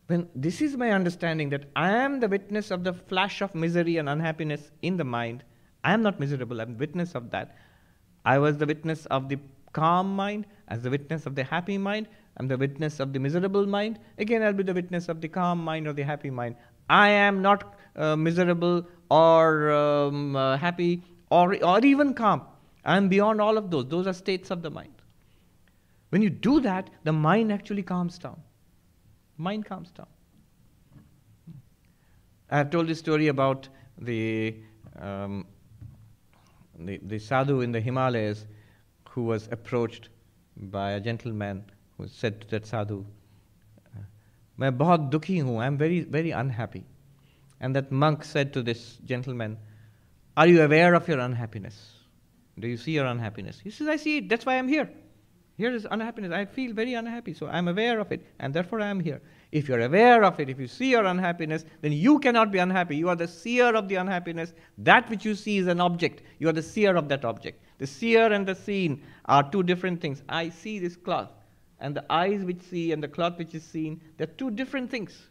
When this is my understanding that I am the witness of the flash of misery and unhappiness in the mind, I am not miserable, I'm witness of that. I was the witness of the calm mind, as the witness of the happy mind, I'm the witness of the miserable mind. Again, I'll be the witness of the calm mind or the happy mind. I am not uh, miserable or um, uh, happy or, or even calm. I am beyond all of those. Those are states of the mind. When you do that, the mind actually calms down mind calms down. I have told this story about the, um, the, the sadhu in the Himalayas who was approached by a gentleman who said to that sadhu, मैं बहुत दुखी हूँ I am very very unhappy and that monk said to this gentleman, Are you aware of your unhappiness? Do you see your unhappiness? He says, I see it, that's why I'm here. Is unhappiness. I feel very unhappy, so I'm aware of it, and therefore I am here. If you're aware of it, if you see your unhappiness, then you cannot be unhappy. You are the seer of the unhappiness. That which you see is an object. You are the seer of that object. The seer and the seen are two different things. I see this cloth. and the eyes which see and the cloth which is seen, they're two different things.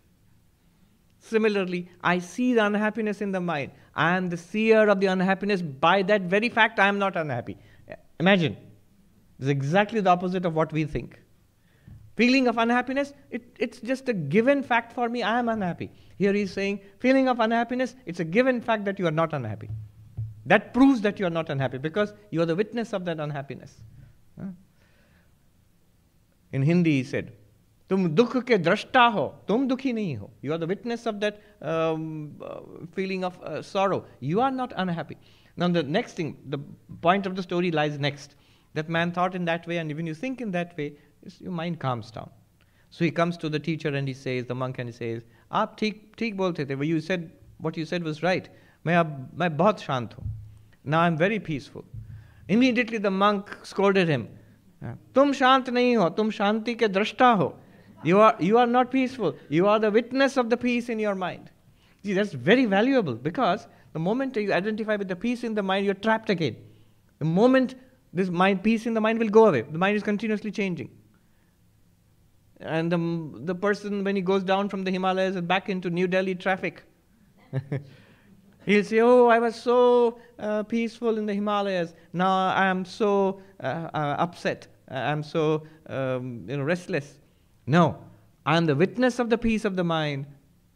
Similarly, I see the unhappiness in the mind. I am the seer of the unhappiness. By that very fact, I am not unhappy. Imagine. It's exactly the opposite of what we think. Feeling of unhappiness, it, it's just a given fact for me, I am unhappy. Here he's saying, feeling of unhappiness, it's a given fact that you are not unhappy. That proves that you are not unhappy because you are the witness of that unhappiness. In Hindi, he said, तुम दुख के दृष्टा हो तुम दुखी नहीं हो you are the witness of that feeling of sorrow you are not unhappy now the next thing the point of the story lies next that man thought in that way and when you think in that way your mind calms down so he comes to the teacher and he says the monk and he says आप ठीक ठीक बोलते थे you said what you said was right मैं अब मैं बहुत शांत हूँ now I'm very peaceful immediately the monk scolded him तुम शांत नहीं हो तुम शांति के दृष्टा हो you are, you are not peaceful. You are the witness of the peace in your mind. See, that's very valuable because the moment you identify with the peace in the mind, you're trapped again. The moment this mind, peace in the mind will go away, the mind is continuously changing. And the, the person, when he goes down from the Himalayas and back into New Delhi traffic, he'll say, Oh, I was so uh, peaceful in the Himalayas. Now I am so uh, uh, upset. I'm so um, you know, restless. No, I am the witness of the peace of the mind.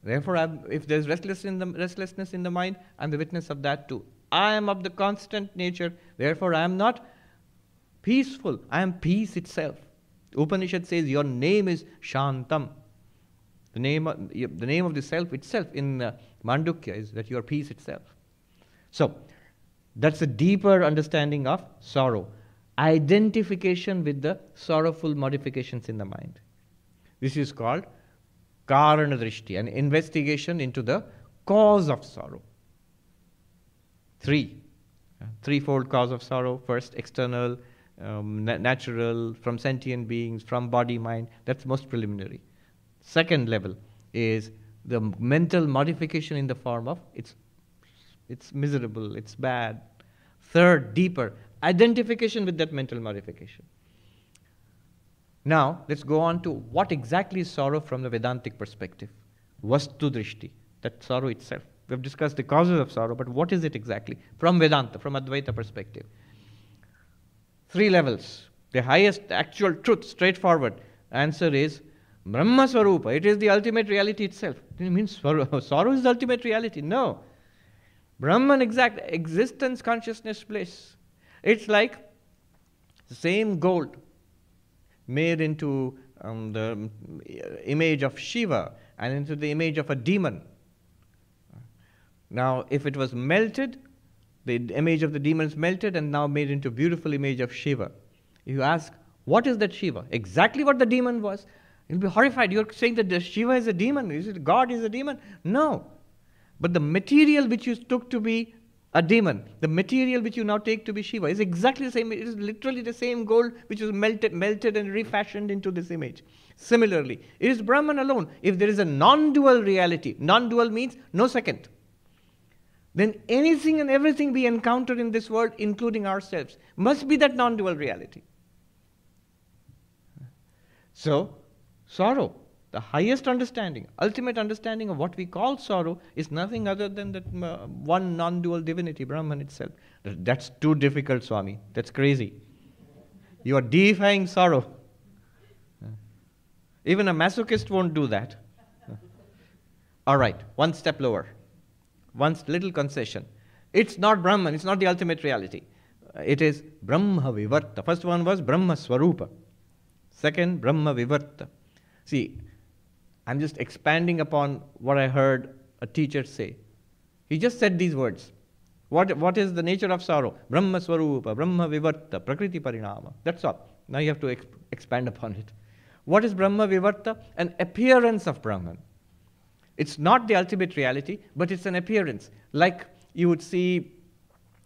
Therefore, I'm, if there's restlessness in, the, restlessness in the mind, I'm the witness of that too. I am of the constant nature. Therefore, I am not peaceful. I am peace itself. Upanishad says your name is Shantam. The name of, the name of the self itself in uh, Mandukya is that you are peace itself. So, that's a deeper understanding of sorrow. Identification with the sorrowful modifications in the mind. This is called Karana Drishti, an investigation into the cause of sorrow. Three. Threefold cause of sorrow. First, external, um, na- natural, from sentient beings, from body, mind. That's most preliminary. Second level is the mental modification in the form of it's, it's miserable, it's bad. Third, deeper, identification with that mental modification. Now, let's go on to what exactly is sorrow from the Vedantic perspective. Vastu Drishti, that sorrow itself. We've discussed the causes of sorrow, but what is it exactly? From Vedanta, from Advaita perspective. Three levels. The highest actual truth, straightforward answer is Brahma Swarupa. It is the ultimate reality itself. It means sorrow, is the ultimate reality. No. Brahman exact existence, consciousness, bliss. It's like the same gold made into um, the image of Shiva and into the image of a demon. Now, if it was melted, the image of the demon is melted and now made into a beautiful image of Shiva. If You ask, what is that Shiva? Exactly what the demon was. You'll be horrified. You're saying that Shiva is a demon. Is it God is a demon? No. But the material which you took to be a demon, the material which you now take to be Shiva, is exactly the same. It is literally the same gold which was melted, melted and refashioned into this image. Similarly, it is Brahman alone. If there is a non dual reality, non dual means no second, then anything and everything we encounter in this world, including ourselves, must be that non dual reality. So, sorrow the highest understanding, ultimate understanding of what we call sorrow is nothing other than that uh, one non dual divinity, Brahman itself. That's too difficult, Swami. That's crazy. You are deifying sorrow. Even a masochist won't do that. All right, one step lower. One little concession. It's not Brahman, it's not the ultimate reality. Uh, it is Brahma Vivarta. First one was Brahma Swarupa. Second, Brahma Vivarta. See, I'm just expanding upon what I heard a teacher say. He just said these words. What, what is the nature of sorrow? Brahma Swarupa, Brahma Vivarta, Prakriti Parinama. That's all. Now you have to expand upon it. What is Brahma Vivarta? An appearance of Brahman. It's not the ultimate reality, but it's an appearance. Like you would see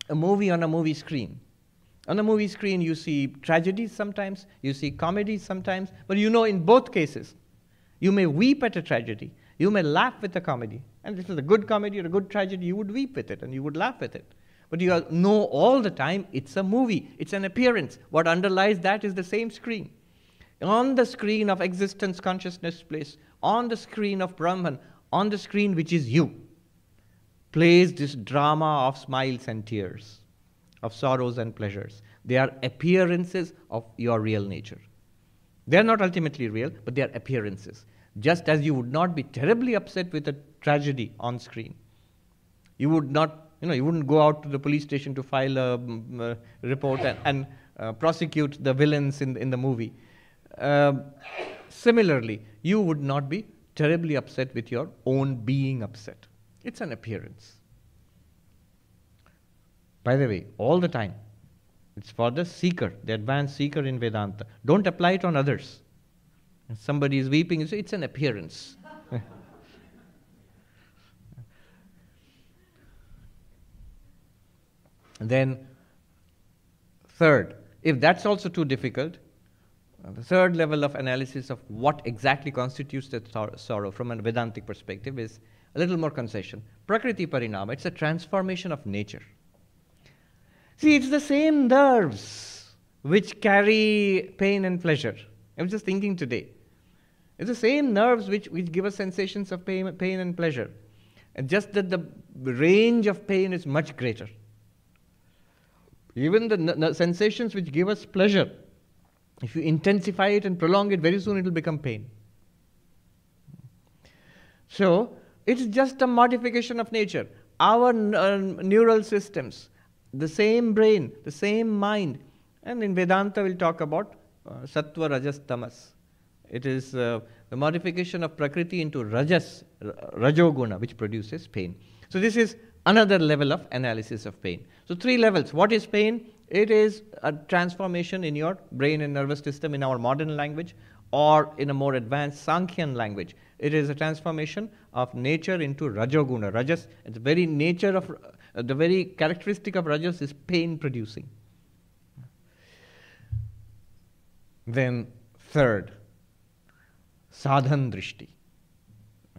a movie on a movie screen. On a movie screen, you see tragedies sometimes, you see comedies sometimes, but you know in both cases, you may weep at a tragedy. You may laugh with a comedy. And if it's a good comedy or a good tragedy, you would weep with it and you would laugh with it. But you know all the time it's a movie, it's an appearance. What underlies that is the same screen. on the screen of existence, consciousness, place, on the screen of Brahman, on the screen which is you, plays this drama of smiles and tears, of sorrows and pleasures. They are appearances of your real nature. They are not ultimately real, but they are appearances. Just as you would not be terribly upset with a tragedy on screen, you would not, you know, you wouldn't go out to the police station to file a, um, a report and, and uh, prosecute the villains in, in the movie. Uh, similarly, you would not be terribly upset with your own being upset. It's an appearance. By the way, all the time, it's for the seeker, the advanced seeker in Vedanta. Don't apply it on others. If somebody is weeping, you say it's an appearance. then, third, if that's also too difficult, Uh, the third level of analysis of what exactly constitutes the th- sorrow from a Vedantic perspective is a little more concession. Prakriti Parinama, it's a transformation of nature. See, it's the same nerves which carry pain and pleasure. I was just thinking today. It's the same nerves which, which give us sensations of pain, pain and pleasure. And just that the range of pain is much greater. Even the sensations which give us pleasure, if you intensify it and prolong it, very soon it will become pain. So, it's just a modification of nature. Our uh, neural systems, the same brain, the same mind. And in Vedanta, we'll talk about uh, sattva, rajas, tamas. It is uh, the modification of prakriti into rajas, rajoguna, which produces pain. So, this is another level of analysis of pain. So, three levels. What is pain? It is a transformation in your brain and nervous system in our modern language, or in a more advanced Sankhyan language. It is a transformation of nature into rajoguna. Rajas, the very nature of uh, the very characteristic of rajas is pain producing. Then, third, sadhan drishti.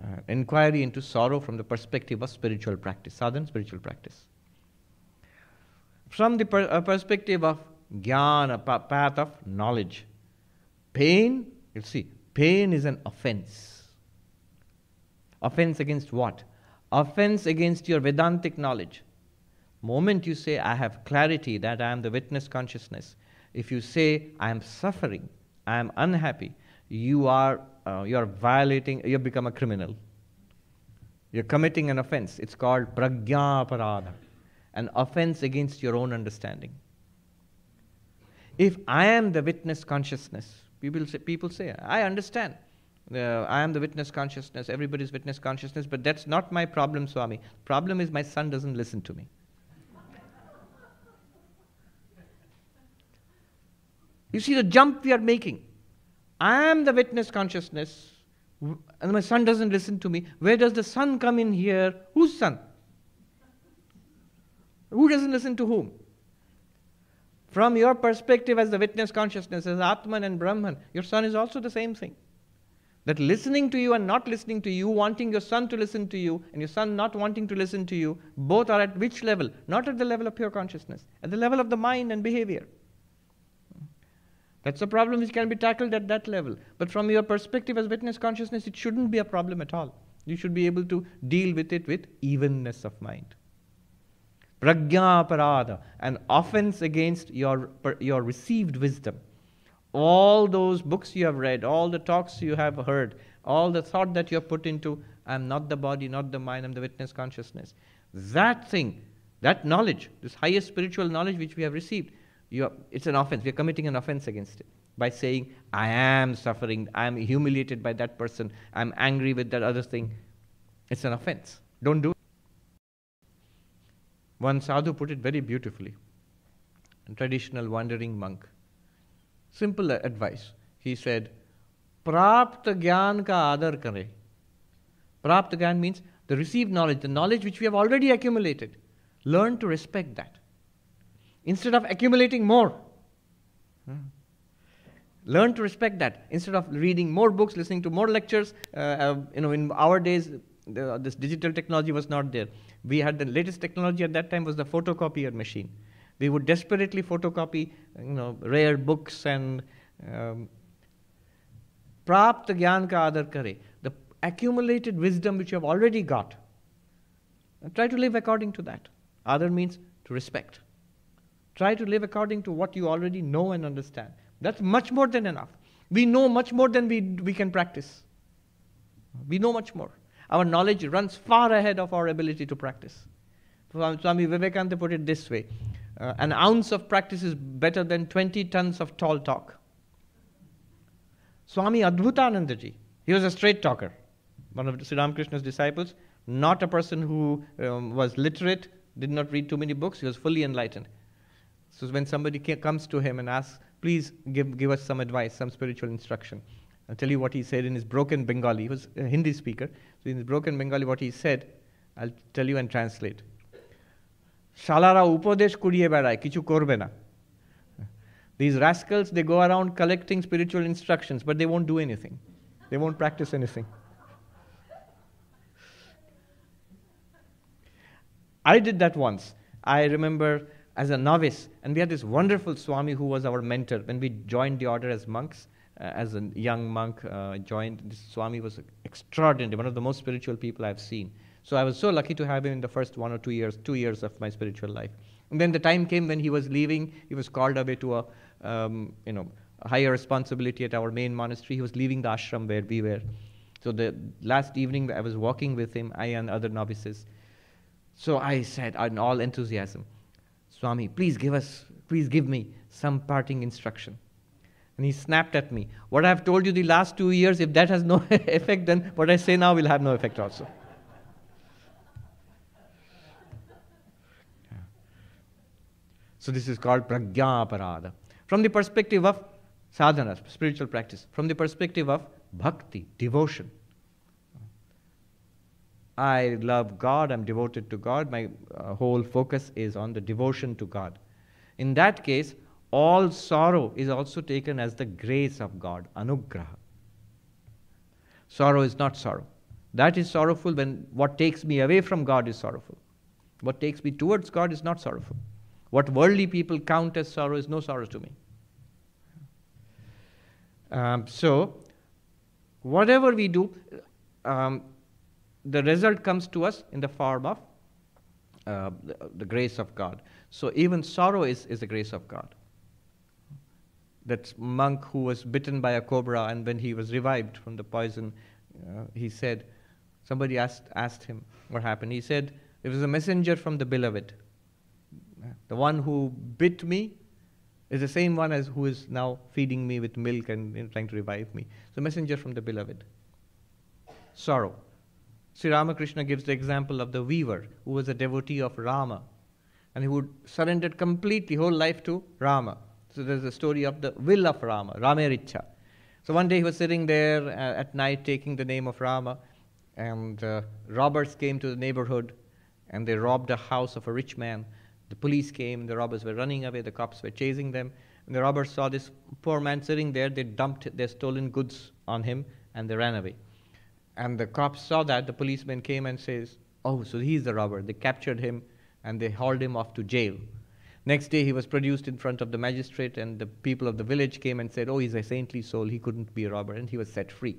Uh, inquiry into sorrow from the perspective of spiritual practice. Sadhan, spiritual practice. From the per- uh, perspective of jnana, pa- path of knowledge, pain, you see, pain is an offense. Offense against what? Offense against your Vedantic knowledge. Moment you say, I have clarity that I am the witness consciousness, if you say, I am suffering, I am unhappy, you are, uh, you are violating, you become a criminal. You're committing an offense. It's called pragya parada, an offense against your own understanding. If I am the witness consciousness, people say, people say I understand. Uh, I am the witness consciousness, everybody's witness consciousness, but that's not my problem, Swami. Problem is my son doesn't listen to me. You see the jump we are making. I am the witness consciousness, and my son doesn't listen to me. Where does the son come in here? Whose son? Who doesn't listen to whom? From your perspective as the witness consciousness, as Atman and Brahman, your son is also the same thing. That listening to you and not listening to you, wanting your son to listen to you, and your son not wanting to listen to you, both are at which level? Not at the level of pure consciousness, at the level of the mind and behavior. That's a problem which can be tackled at that level. But from your perspective as witness consciousness, it shouldn't be a problem at all. You should be able to deal with it with evenness of mind. Pragya parada, an offense against your, your received wisdom. All those books you have read, all the talks you have heard, all the thought that you have put into, I'm not the body, not the mind, I'm the witness consciousness. That thing, that knowledge, this highest spiritual knowledge which we have received, are, it's an offense. We're committing an offense against it by saying, I am suffering, I am humiliated by that person, I'm angry with that other thing. It's an offense. Don't do. One sadhu put it very beautifully. A traditional wandering monk. Simple advice. He said, Prapt gyan ka adar kare. Prapt gyan means the received knowledge, the knowledge which we have already accumulated. Learn to respect that instead of accumulating more. Learn to respect that instead of reading more books, listening to more lectures. Uh, uh, you know, in our days, the, this digital technology was not there. We had the latest technology at that time was the photocopier machine. We would desperately photocopy, you know, rare books and um, Prapt gyan ka adar kare. The accumulated wisdom which you have already got. And try to live according to that. Adar means to respect. Try to live according to what you already know and understand. That's much more than enough. We know much more than we, we can practice. We know much more. Our knowledge runs far ahead of our ability to practice. Swami Vivekananda put it this way uh, an ounce of practice is better than 20 tons of tall talk. Swami Adbhutanandaji, he was a straight talker, one of Sri Ramakrishna's disciples, not a person who um, was literate, did not read too many books, he was fully enlightened. So when somebody comes to him and asks, please give, give us some advice, some spiritual instruction, I'll tell you what he said in his broken Bengali. He was a Hindi speaker. So in his broken Bengali, what he said, I'll tell you and translate. শালারা উপদেশ কুড়িয়ে বেড়ায় কিছু করবে না These rascals, they go around collecting spiritual instructions, but they won't do anything. They won't practice anything. I did that once. I remember as a novice, and we had this wonderful Swami who was our mentor when we joined the order as monks. Uh, as a young monk, uh, joined. This Swami was extraordinary, one of the most spiritual people I've seen. So I was so lucky to have him in the first one or two years, two years of my spiritual life. And then the time came when he was leaving. He was called away to a, um, you know, a higher responsibility at our main monastery. He was leaving the ashram where we were. So the last evening, I was walking with him, I and other novices. So I said, in all enthusiasm, Swami, please give us, please give me some parting instruction. And he snapped at me. What I've told you the last two years, if that has no effect, then what I say now will have no effect also. So this is called pragya parada. From the perspective of sadhana, spiritual practice, from the perspective of bhakti, devotion. I love God, I'm devoted to God, my uh, whole focus is on the devotion to God. In that case, all sorrow is also taken as the grace of God, anugraha. Sorrow is not sorrow. That is sorrowful when what takes me away from God is sorrowful. What takes me towards God is not sorrowful. What worldly people count as sorrow is no sorrow to me. Um, so, whatever we do, um, the result comes to us in the form of uh, the, the, grace of God. So, even sorrow is, is the grace of God. That monk who was bitten by a cobra, and when he was revived from the poison, uh, he said, somebody asked, asked him what happened. He said, It was a messenger from the beloved the one who bit me is the same one as who is now feeding me with milk and you know, trying to revive me. So, messenger from the beloved. Sorrow. Sri Ramakrishna gives the example of the weaver who was a devotee of Rama and who surrendered completely whole life to Rama. So there's a story of the will of Rama, Ramer iccha. So one day he was sitting there uh, at night taking the name of Rama, and uh, robbers came to the neighborhood and they robbed a house of a rich man. The police came, the robbers were running away, the cops were chasing them. When the robbers saw this poor man sitting there, they dumped their stolen goods on him and they ran away. And the cops saw that, the policeman came and says, Oh, so he's the robber. They captured him and they hauled him off to jail. Next day, he was produced in front of the magistrate, and the people of the village came and said, Oh, he's a saintly soul. He couldn't be a robber. And he was set free.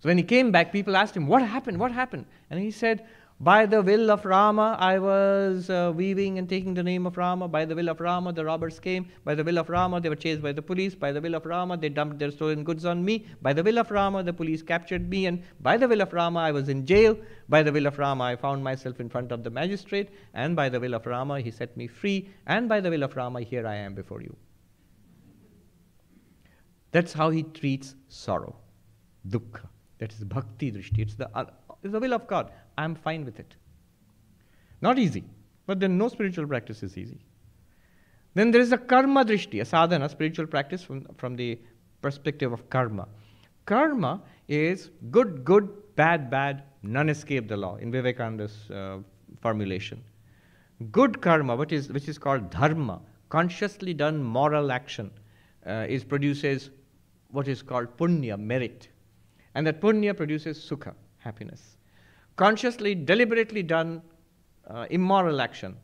So when he came back, people asked him, What happened? What happened? And he said, by the will of Rama, I was uh, weaving and taking the name of Rama. By the will of Rama, the robbers came. By the will of Rama, they were chased by the police. By the will of Rama, they dumped their stolen goods on me. By the will of Rama, the police captured me. And by the will of Rama, I was in jail. By the will of Rama, I found myself in front of the magistrate. And by the will of Rama, he set me free. And by the will of Rama, here I am before you. That's how he treats sorrow, dukkha. That is bhakti drishti. It's the, uh, it's the will of God. I'm fine with it. Not easy, but then no spiritual practice is easy. Then there is a karma drishti, a sadhana, spiritual practice from, from the perspective of karma. Karma is good, good, bad, bad, none escape the law in Vivekananda's uh, formulation. Good karma, which is, which is called dharma, consciously done moral action, uh, is produces what is called punya, merit. And that punya produces sukha, happiness consciously, deliberately done uh, immoral action,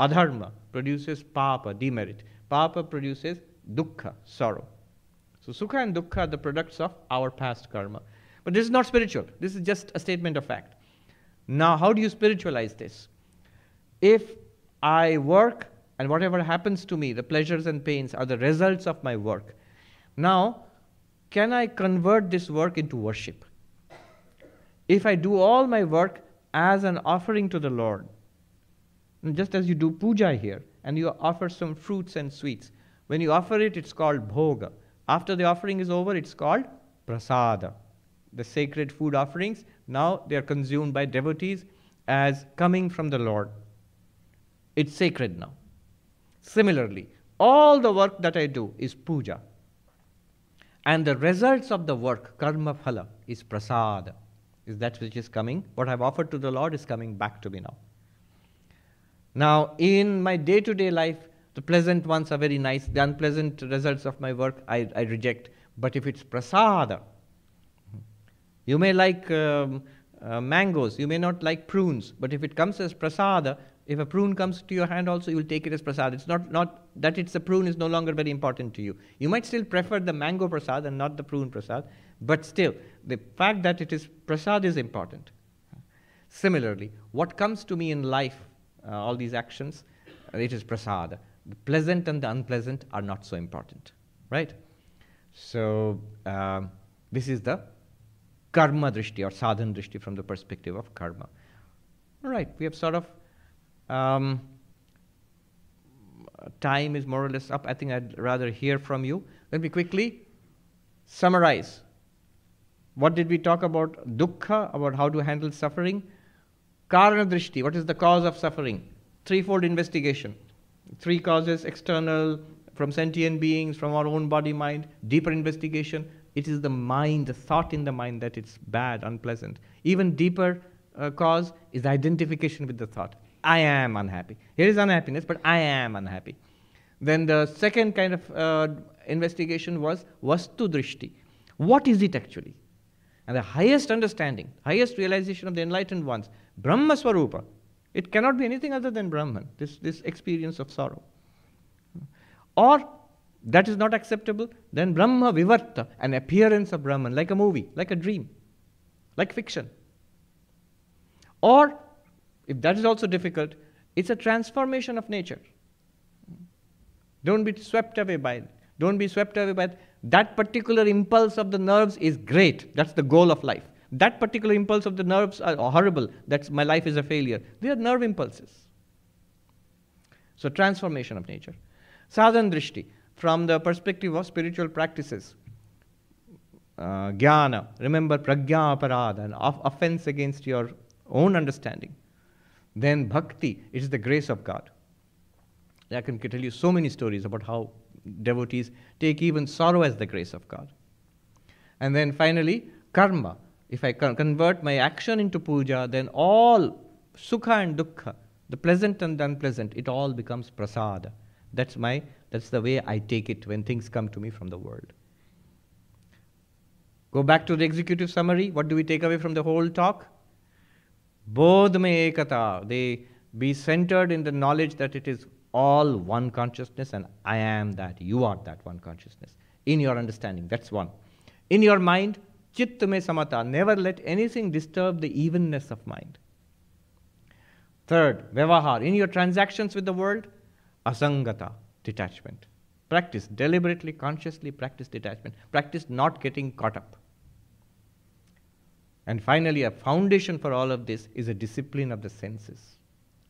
adharma, produces papa, demerit. Papa produces dukkha, sorrow. So sukha and dukkha are the products of our past karma. But this is not spiritual. This is just a statement of fact. Now, how do you spiritualize this? If I work and whatever happens to me, the pleasures and pains are the results of my work. Now, can I convert this work into worship? If I do all my work as an offering to the Lord, just as you do puja here, and you offer some fruits and sweets, when you offer it, it's called bhoga. After the offering is over, it's called prasada. The sacred food offerings, now they are consumed by devotees as coming from the Lord. It's sacred now. Similarly, all the work that I do is puja. And the results of the work, karma phala, is prasada. Is that which is coming? What I've offered to the Lord is coming back to me now. Now, in my day to day life, the pleasant ones are very nice. The unpleasant results of my work I, I reject. But if it's prasada, you may like um, uh, mangoes, you may not like prunes, but if it comes as prasada, if a prune comes to your hand also, you will take it as prasad. It's not, not that it's a prune is no longer very important to you. You might still prefer the mango prasad and not the prune prasad, but still, the fact that it is prasad is important. Similarly, what comes to me in life, uh, all these actions, uh, it is prasad. The pleasant and the unpleasant are not so important, right? So, um, this is the karma drishti or sadhan drishti from the perspective of karma. Right, we have sort of um, time is more or less up. I think I'd rather hear from you. Let me quickly summarize. What did we talk about? Dukkha, about how to handle suffering. Karana drishti, what is the cause of suffering? Threefold investigation. Three causes external, from sentient beings, from our own body mind. Deeper investigation. It is the mind, the thought in the mind that it's bad, unpleasant. Even deeper uh, cause is identification with the thought. I am unhappy. Here is unhappiness, but I am unhappy. Then the second kind of uh, investigation was Vastu Drishti. What is it actually? And the highest understanding, highest realization of the enlightened ones, Brahma Swarupa. It cannot be anything other than Brahman, this, this experience of sorrow. Or that is not acceptable, then Brahma Vivarta, an appearance of Brahman, like a movie, like a dream, like fiction. Or if that is also difficult, it's a transformation of nature. Don't be swept away by it. Don't be swept away by it. That particular impulse of the nerves is great. That's the goal of life. That particular impulse of the nerves are horrible. That's my life is a failure. They are nerve impulses. So transformation of nature. Sadhan drishti, from the perspective of spiritual practices. Uh, jnana, remember pragya aparadha, an offense against your own understanding. Then bhakti, it is the grace of God. I can tell you so many stories about how devotees take even sorrow as the grace of God. And then finally, karma. If I convert my action into puja, then all sukha and dukkha, the pleasant and the unpleasant, it all becomes prasada. That's my that's the way I take it when things come to me from the world. Go back to the executive summary. What do we take away from the whole talk? Bodh me ekata. They be centered in the knowledge that it is all one consciousness and I am that. You are that one consciousness. In your understanding, that's one. In your mind, chitta me samata. Never let anything disturb the evenness of mind. Third, vyavahar. In your transactions with the world, asangata, detachment. Practice, deliberately, consciously practice detachment. Practice not getting caught up. And finally, a foundation for all of this is a discipline of the senses.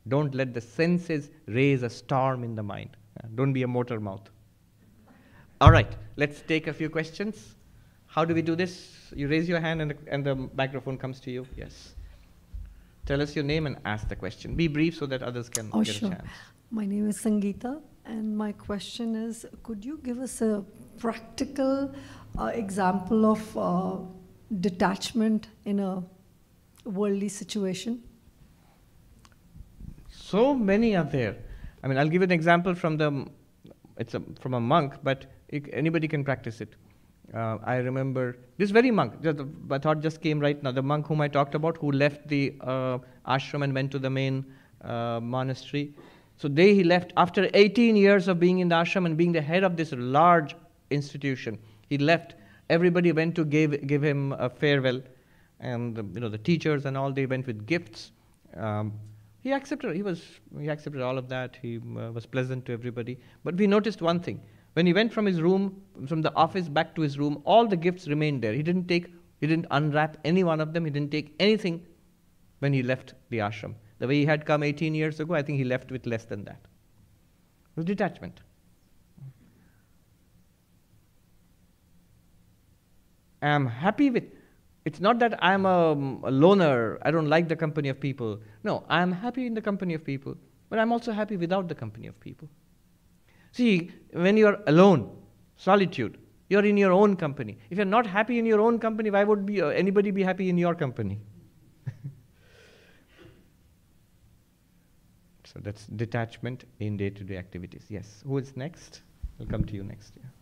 Don't let the senses raise a storm in the mind. Don't be a motor mouth. All right, let's take a few questions. How do we do this? You raise your hand and the, and the microphone comes to you. Yes. Tell us your name and ask the question. Be brief so that others can oh, get sure. a chance. My name is Sangeeta, and my question is could you give us a practical uh, example of uh, detachment in a worldly situation? So many are there. I mean, I'll give an example from the, it's a, from a monk, but it, anybody can practice it. Uh, I remember this very monk, the, the thought just came right now, the monk whom I talked about, who left the uh, ashram and went to the main uh, monastery. So they he left after 18 years of being in the ashram and being the head of this large institution. He left. Everybody went to give, give him a farewell, and you know the teachers and all they went with gifts. Um, he accepted. He was he accepted all of that. He uh, was pleasant to everybody. But we noticed one thing: when he went from his room, from the office back to his room, all the gifts remained there. He didn't take. He didn't unwrap any one of them. He didn't take anything when he left the ashram. The way he had come 18 years ago, I think he left with less than that. Detachment. I'm happy with it's not that I'm a, a, loner, I don't like the company of people. No, I'm happy in the company of people, but I'm also happy without the company of people. See, when you're alone, solitude, you're in your own company. If you're not happy in your own company, why would be, uh, anybody be happy in your company? so that's detachment in day to day activities. Yes. Who is next? I'll come to you next. Yeah.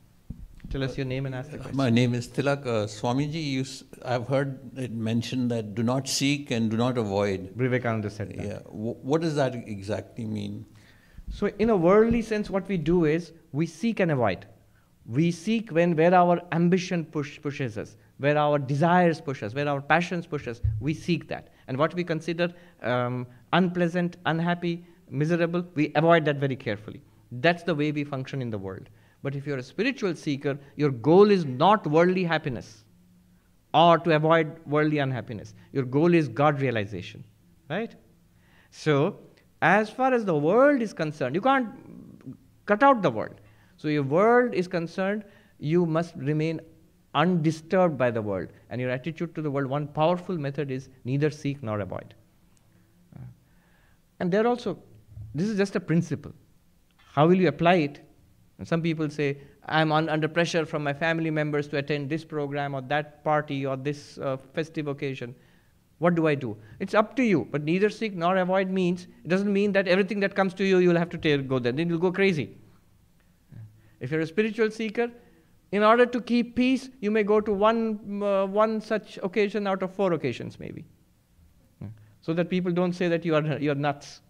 Tell us your name and ask the question. My name is Tilak. Uh, Swamiji, you, I've heard it mentioned that do not seek and do not avoid. Vivekananda said that. Yeah. W- what does that exactly mean? So, in a worldly sense, what we do is we seek and avoid. We seek when where our ambition push, pushes us, where our desires push us, where our passions push us. We seek that, and what we consider um, unpleasant, unhappy, miserable, we avoid that very carefully. That's the way we function in the world. But if you're a spiritual seeker, your goal is not worldly happiness or to avoid worldly unhappiness. Your goal is God realization, right? So, as far as the world is concerned, you can't cut out the world. So, your world is concerned, you must remain undisturbed by the world. And your attitude to the world, one powerful method is neither seek nor avoid. And there also, this is just a principle. How will you apply it and some people say, I'm on, under pressure from my family members to attend this program or that party or this uh, festive occasion. What do I do? It's up to you, but neither seek nor avoid means, it doesn't mean that everything that comes to you, you'll have to take, go there. Then you'll go crazy. If you're a spiritual seeker, in order to keep peace, you may go to one, uh, one such occasion out of four occasions, maybe. So that people don't say that you are, you're nuts.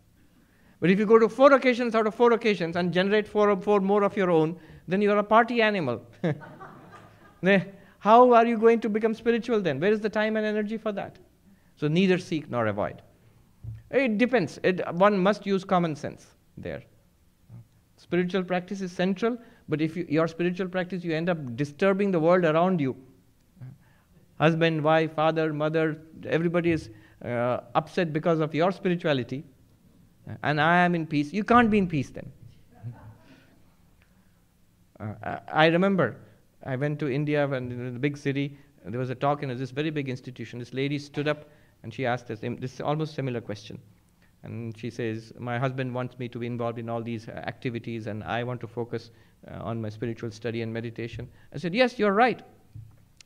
But if you go to four occasions out of four occasions and generate four, four more of your own, then you are a party animal. How are you going to become spiritual then? Where is the time and energy for that? So neither seek nor avoid. It depends. It, one must use common sense there. Spiritual practice is central, but if you, your spiritual practice, you end up disturbing the world around you. Husband, wife, father, mother, everybody is uh, upset because of your spirituality and I am in peace. You can't be in peace then. uh, I remember I went to India when in the big city. There was a talk in this very big institution. This lady stood up and she asked us this almost similar question. And she says, My husband wants me to be involved in all these uh, activities, and I want to focus uh, on my spiritual study and meditation. I said, Yes, you're right.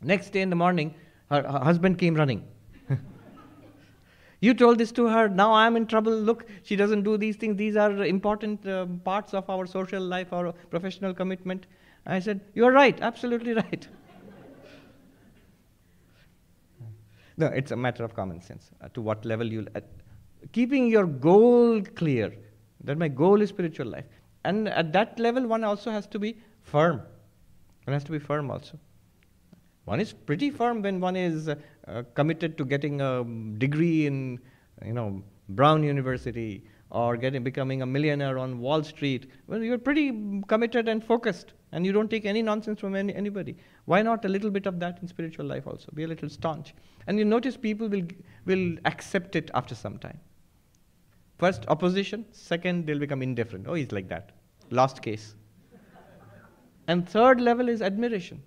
Next day in the morning, her, her husband came running. You told this to her, now I'm in trouble. Look, she doesn't do these things. These are important uh, parts of our social life, our professional commitment. I said, You're right, absolutely right. no, it's a matter of common sense. Uh, to what level you'll. Uh, keeping your goal clear, that my goal is spiritual life. And at that level, one also has to be firm. One has to be firm also. One is pretty firm when one is uh, committed to getting a degree in, you know, Brown University or getting becoming a millionaire on Wall Street. Well, you're pretty committed and focused, and you don't take any nonsense from any, anybody. Why not a little bit of that in spiritual life also? Be a little staunch, and you notice people will will accept it after some time. First opposition, second they'll become indifferent. Oh, he's like that. Last case. and third level is admiration.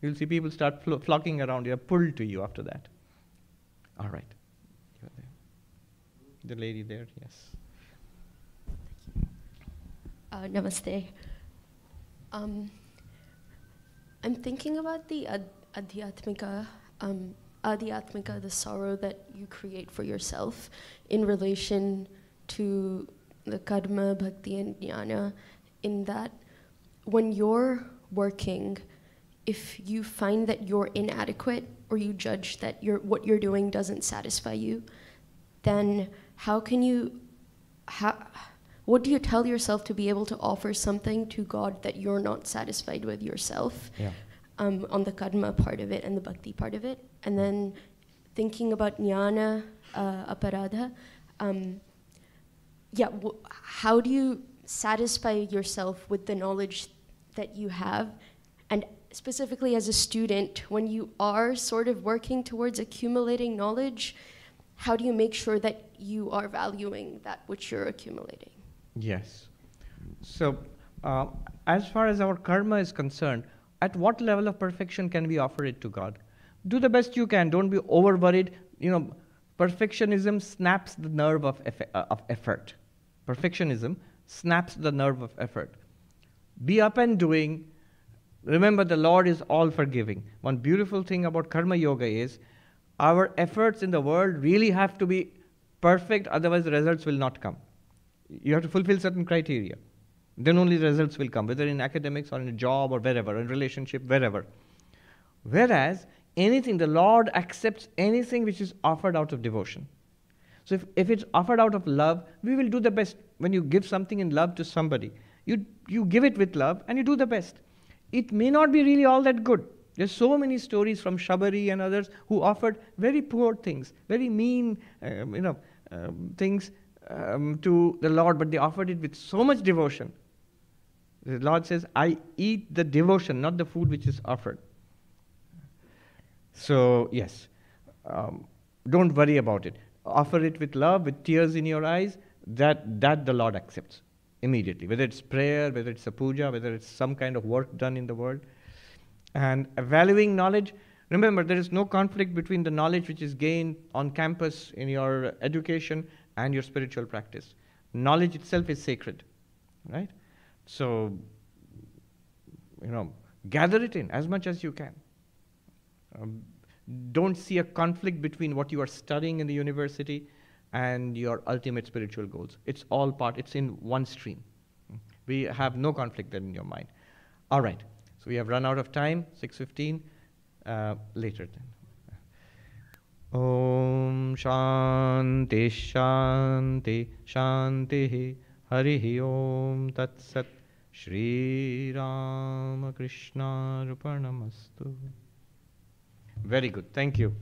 You'll see people start flo- flocking around you, pulled to you after that. All right. The lady there, yes. Uh, namaste. Um, I'm thinking about the ad- adhyatmika, um, adhyatmika, the sorrow that you create for yourself in relation to the karma, bhakti, and jnana, in that when you're working, if you find that you're inadequate or you judge that you what you're doing doesn't satisfy you, then how can you, how, what do you tell yourself to be able to offer something to God that you're not satisfied with yourself? Yeah. Um, on the karma part of it and the bhakti part of it, and then thinking about jnana uh, aparadha. Um, yeah, how do you satisfy yourself with the knowledge that you have, and specifically as a student, when you are sort of working towards accumulating knowledge, how do you make sure that you are valuing that which you're accumulating? Yes. So, uh, as far as our karma is concerned, at what level of perfection can we offer it to God? Do the best you can. Don't be over worried. You know, perfectionism snaps the nerve of, uh, of effort. Perfectionism snaps the nerve of effort. Be up and doing. Remember, the Lord is all forgiving. One beautiful thing about karma yoga is our efforts in the world really have to be perfect, otherwise, the results will not come. You have to fulfill certain criteria. Then only the results will come, whether in academics or in a job or wherever, in relationship, wherever. Whereas anything, the Lord accepts anything which is offered out of devotion. So if, if it's offered out of love, we will do the best. When you give something in love to somebody, you, you give it with love and you do the best. It may not be really all that good. There's so many stories from Shabari and others who offered very poor things, very mean, um, you know, um, things um, to the Lord, but they offered it with so much devotion. The Lord says, I eat the devotion, not the food which is offered. So, yes, um, don't worry about it. Offer it with love, with tears in your eyes, that, that the Lord accepts immediately. Whether it's prayer, whether it's a puja, whether it's some kind of work done in the world. And valuing knowledge, remember, there is no conflict between the knowledge which is gained on campus in your education and your spiritual practice. Knowledge itself is sacred, right? So, you know, gather it in as much as you can. Um, don't see a conflict between what you are studying in the university and your ultimate spiritual goals. It's all part, it's in one stream. We have no conflict there in your mind. All right, so we have run out of time, 6.15, uh, later then. Om Shanti Shanti Shanti Hari Om Tat Sat Shri Ramakrishna Arpanamastu. Very good, thank you.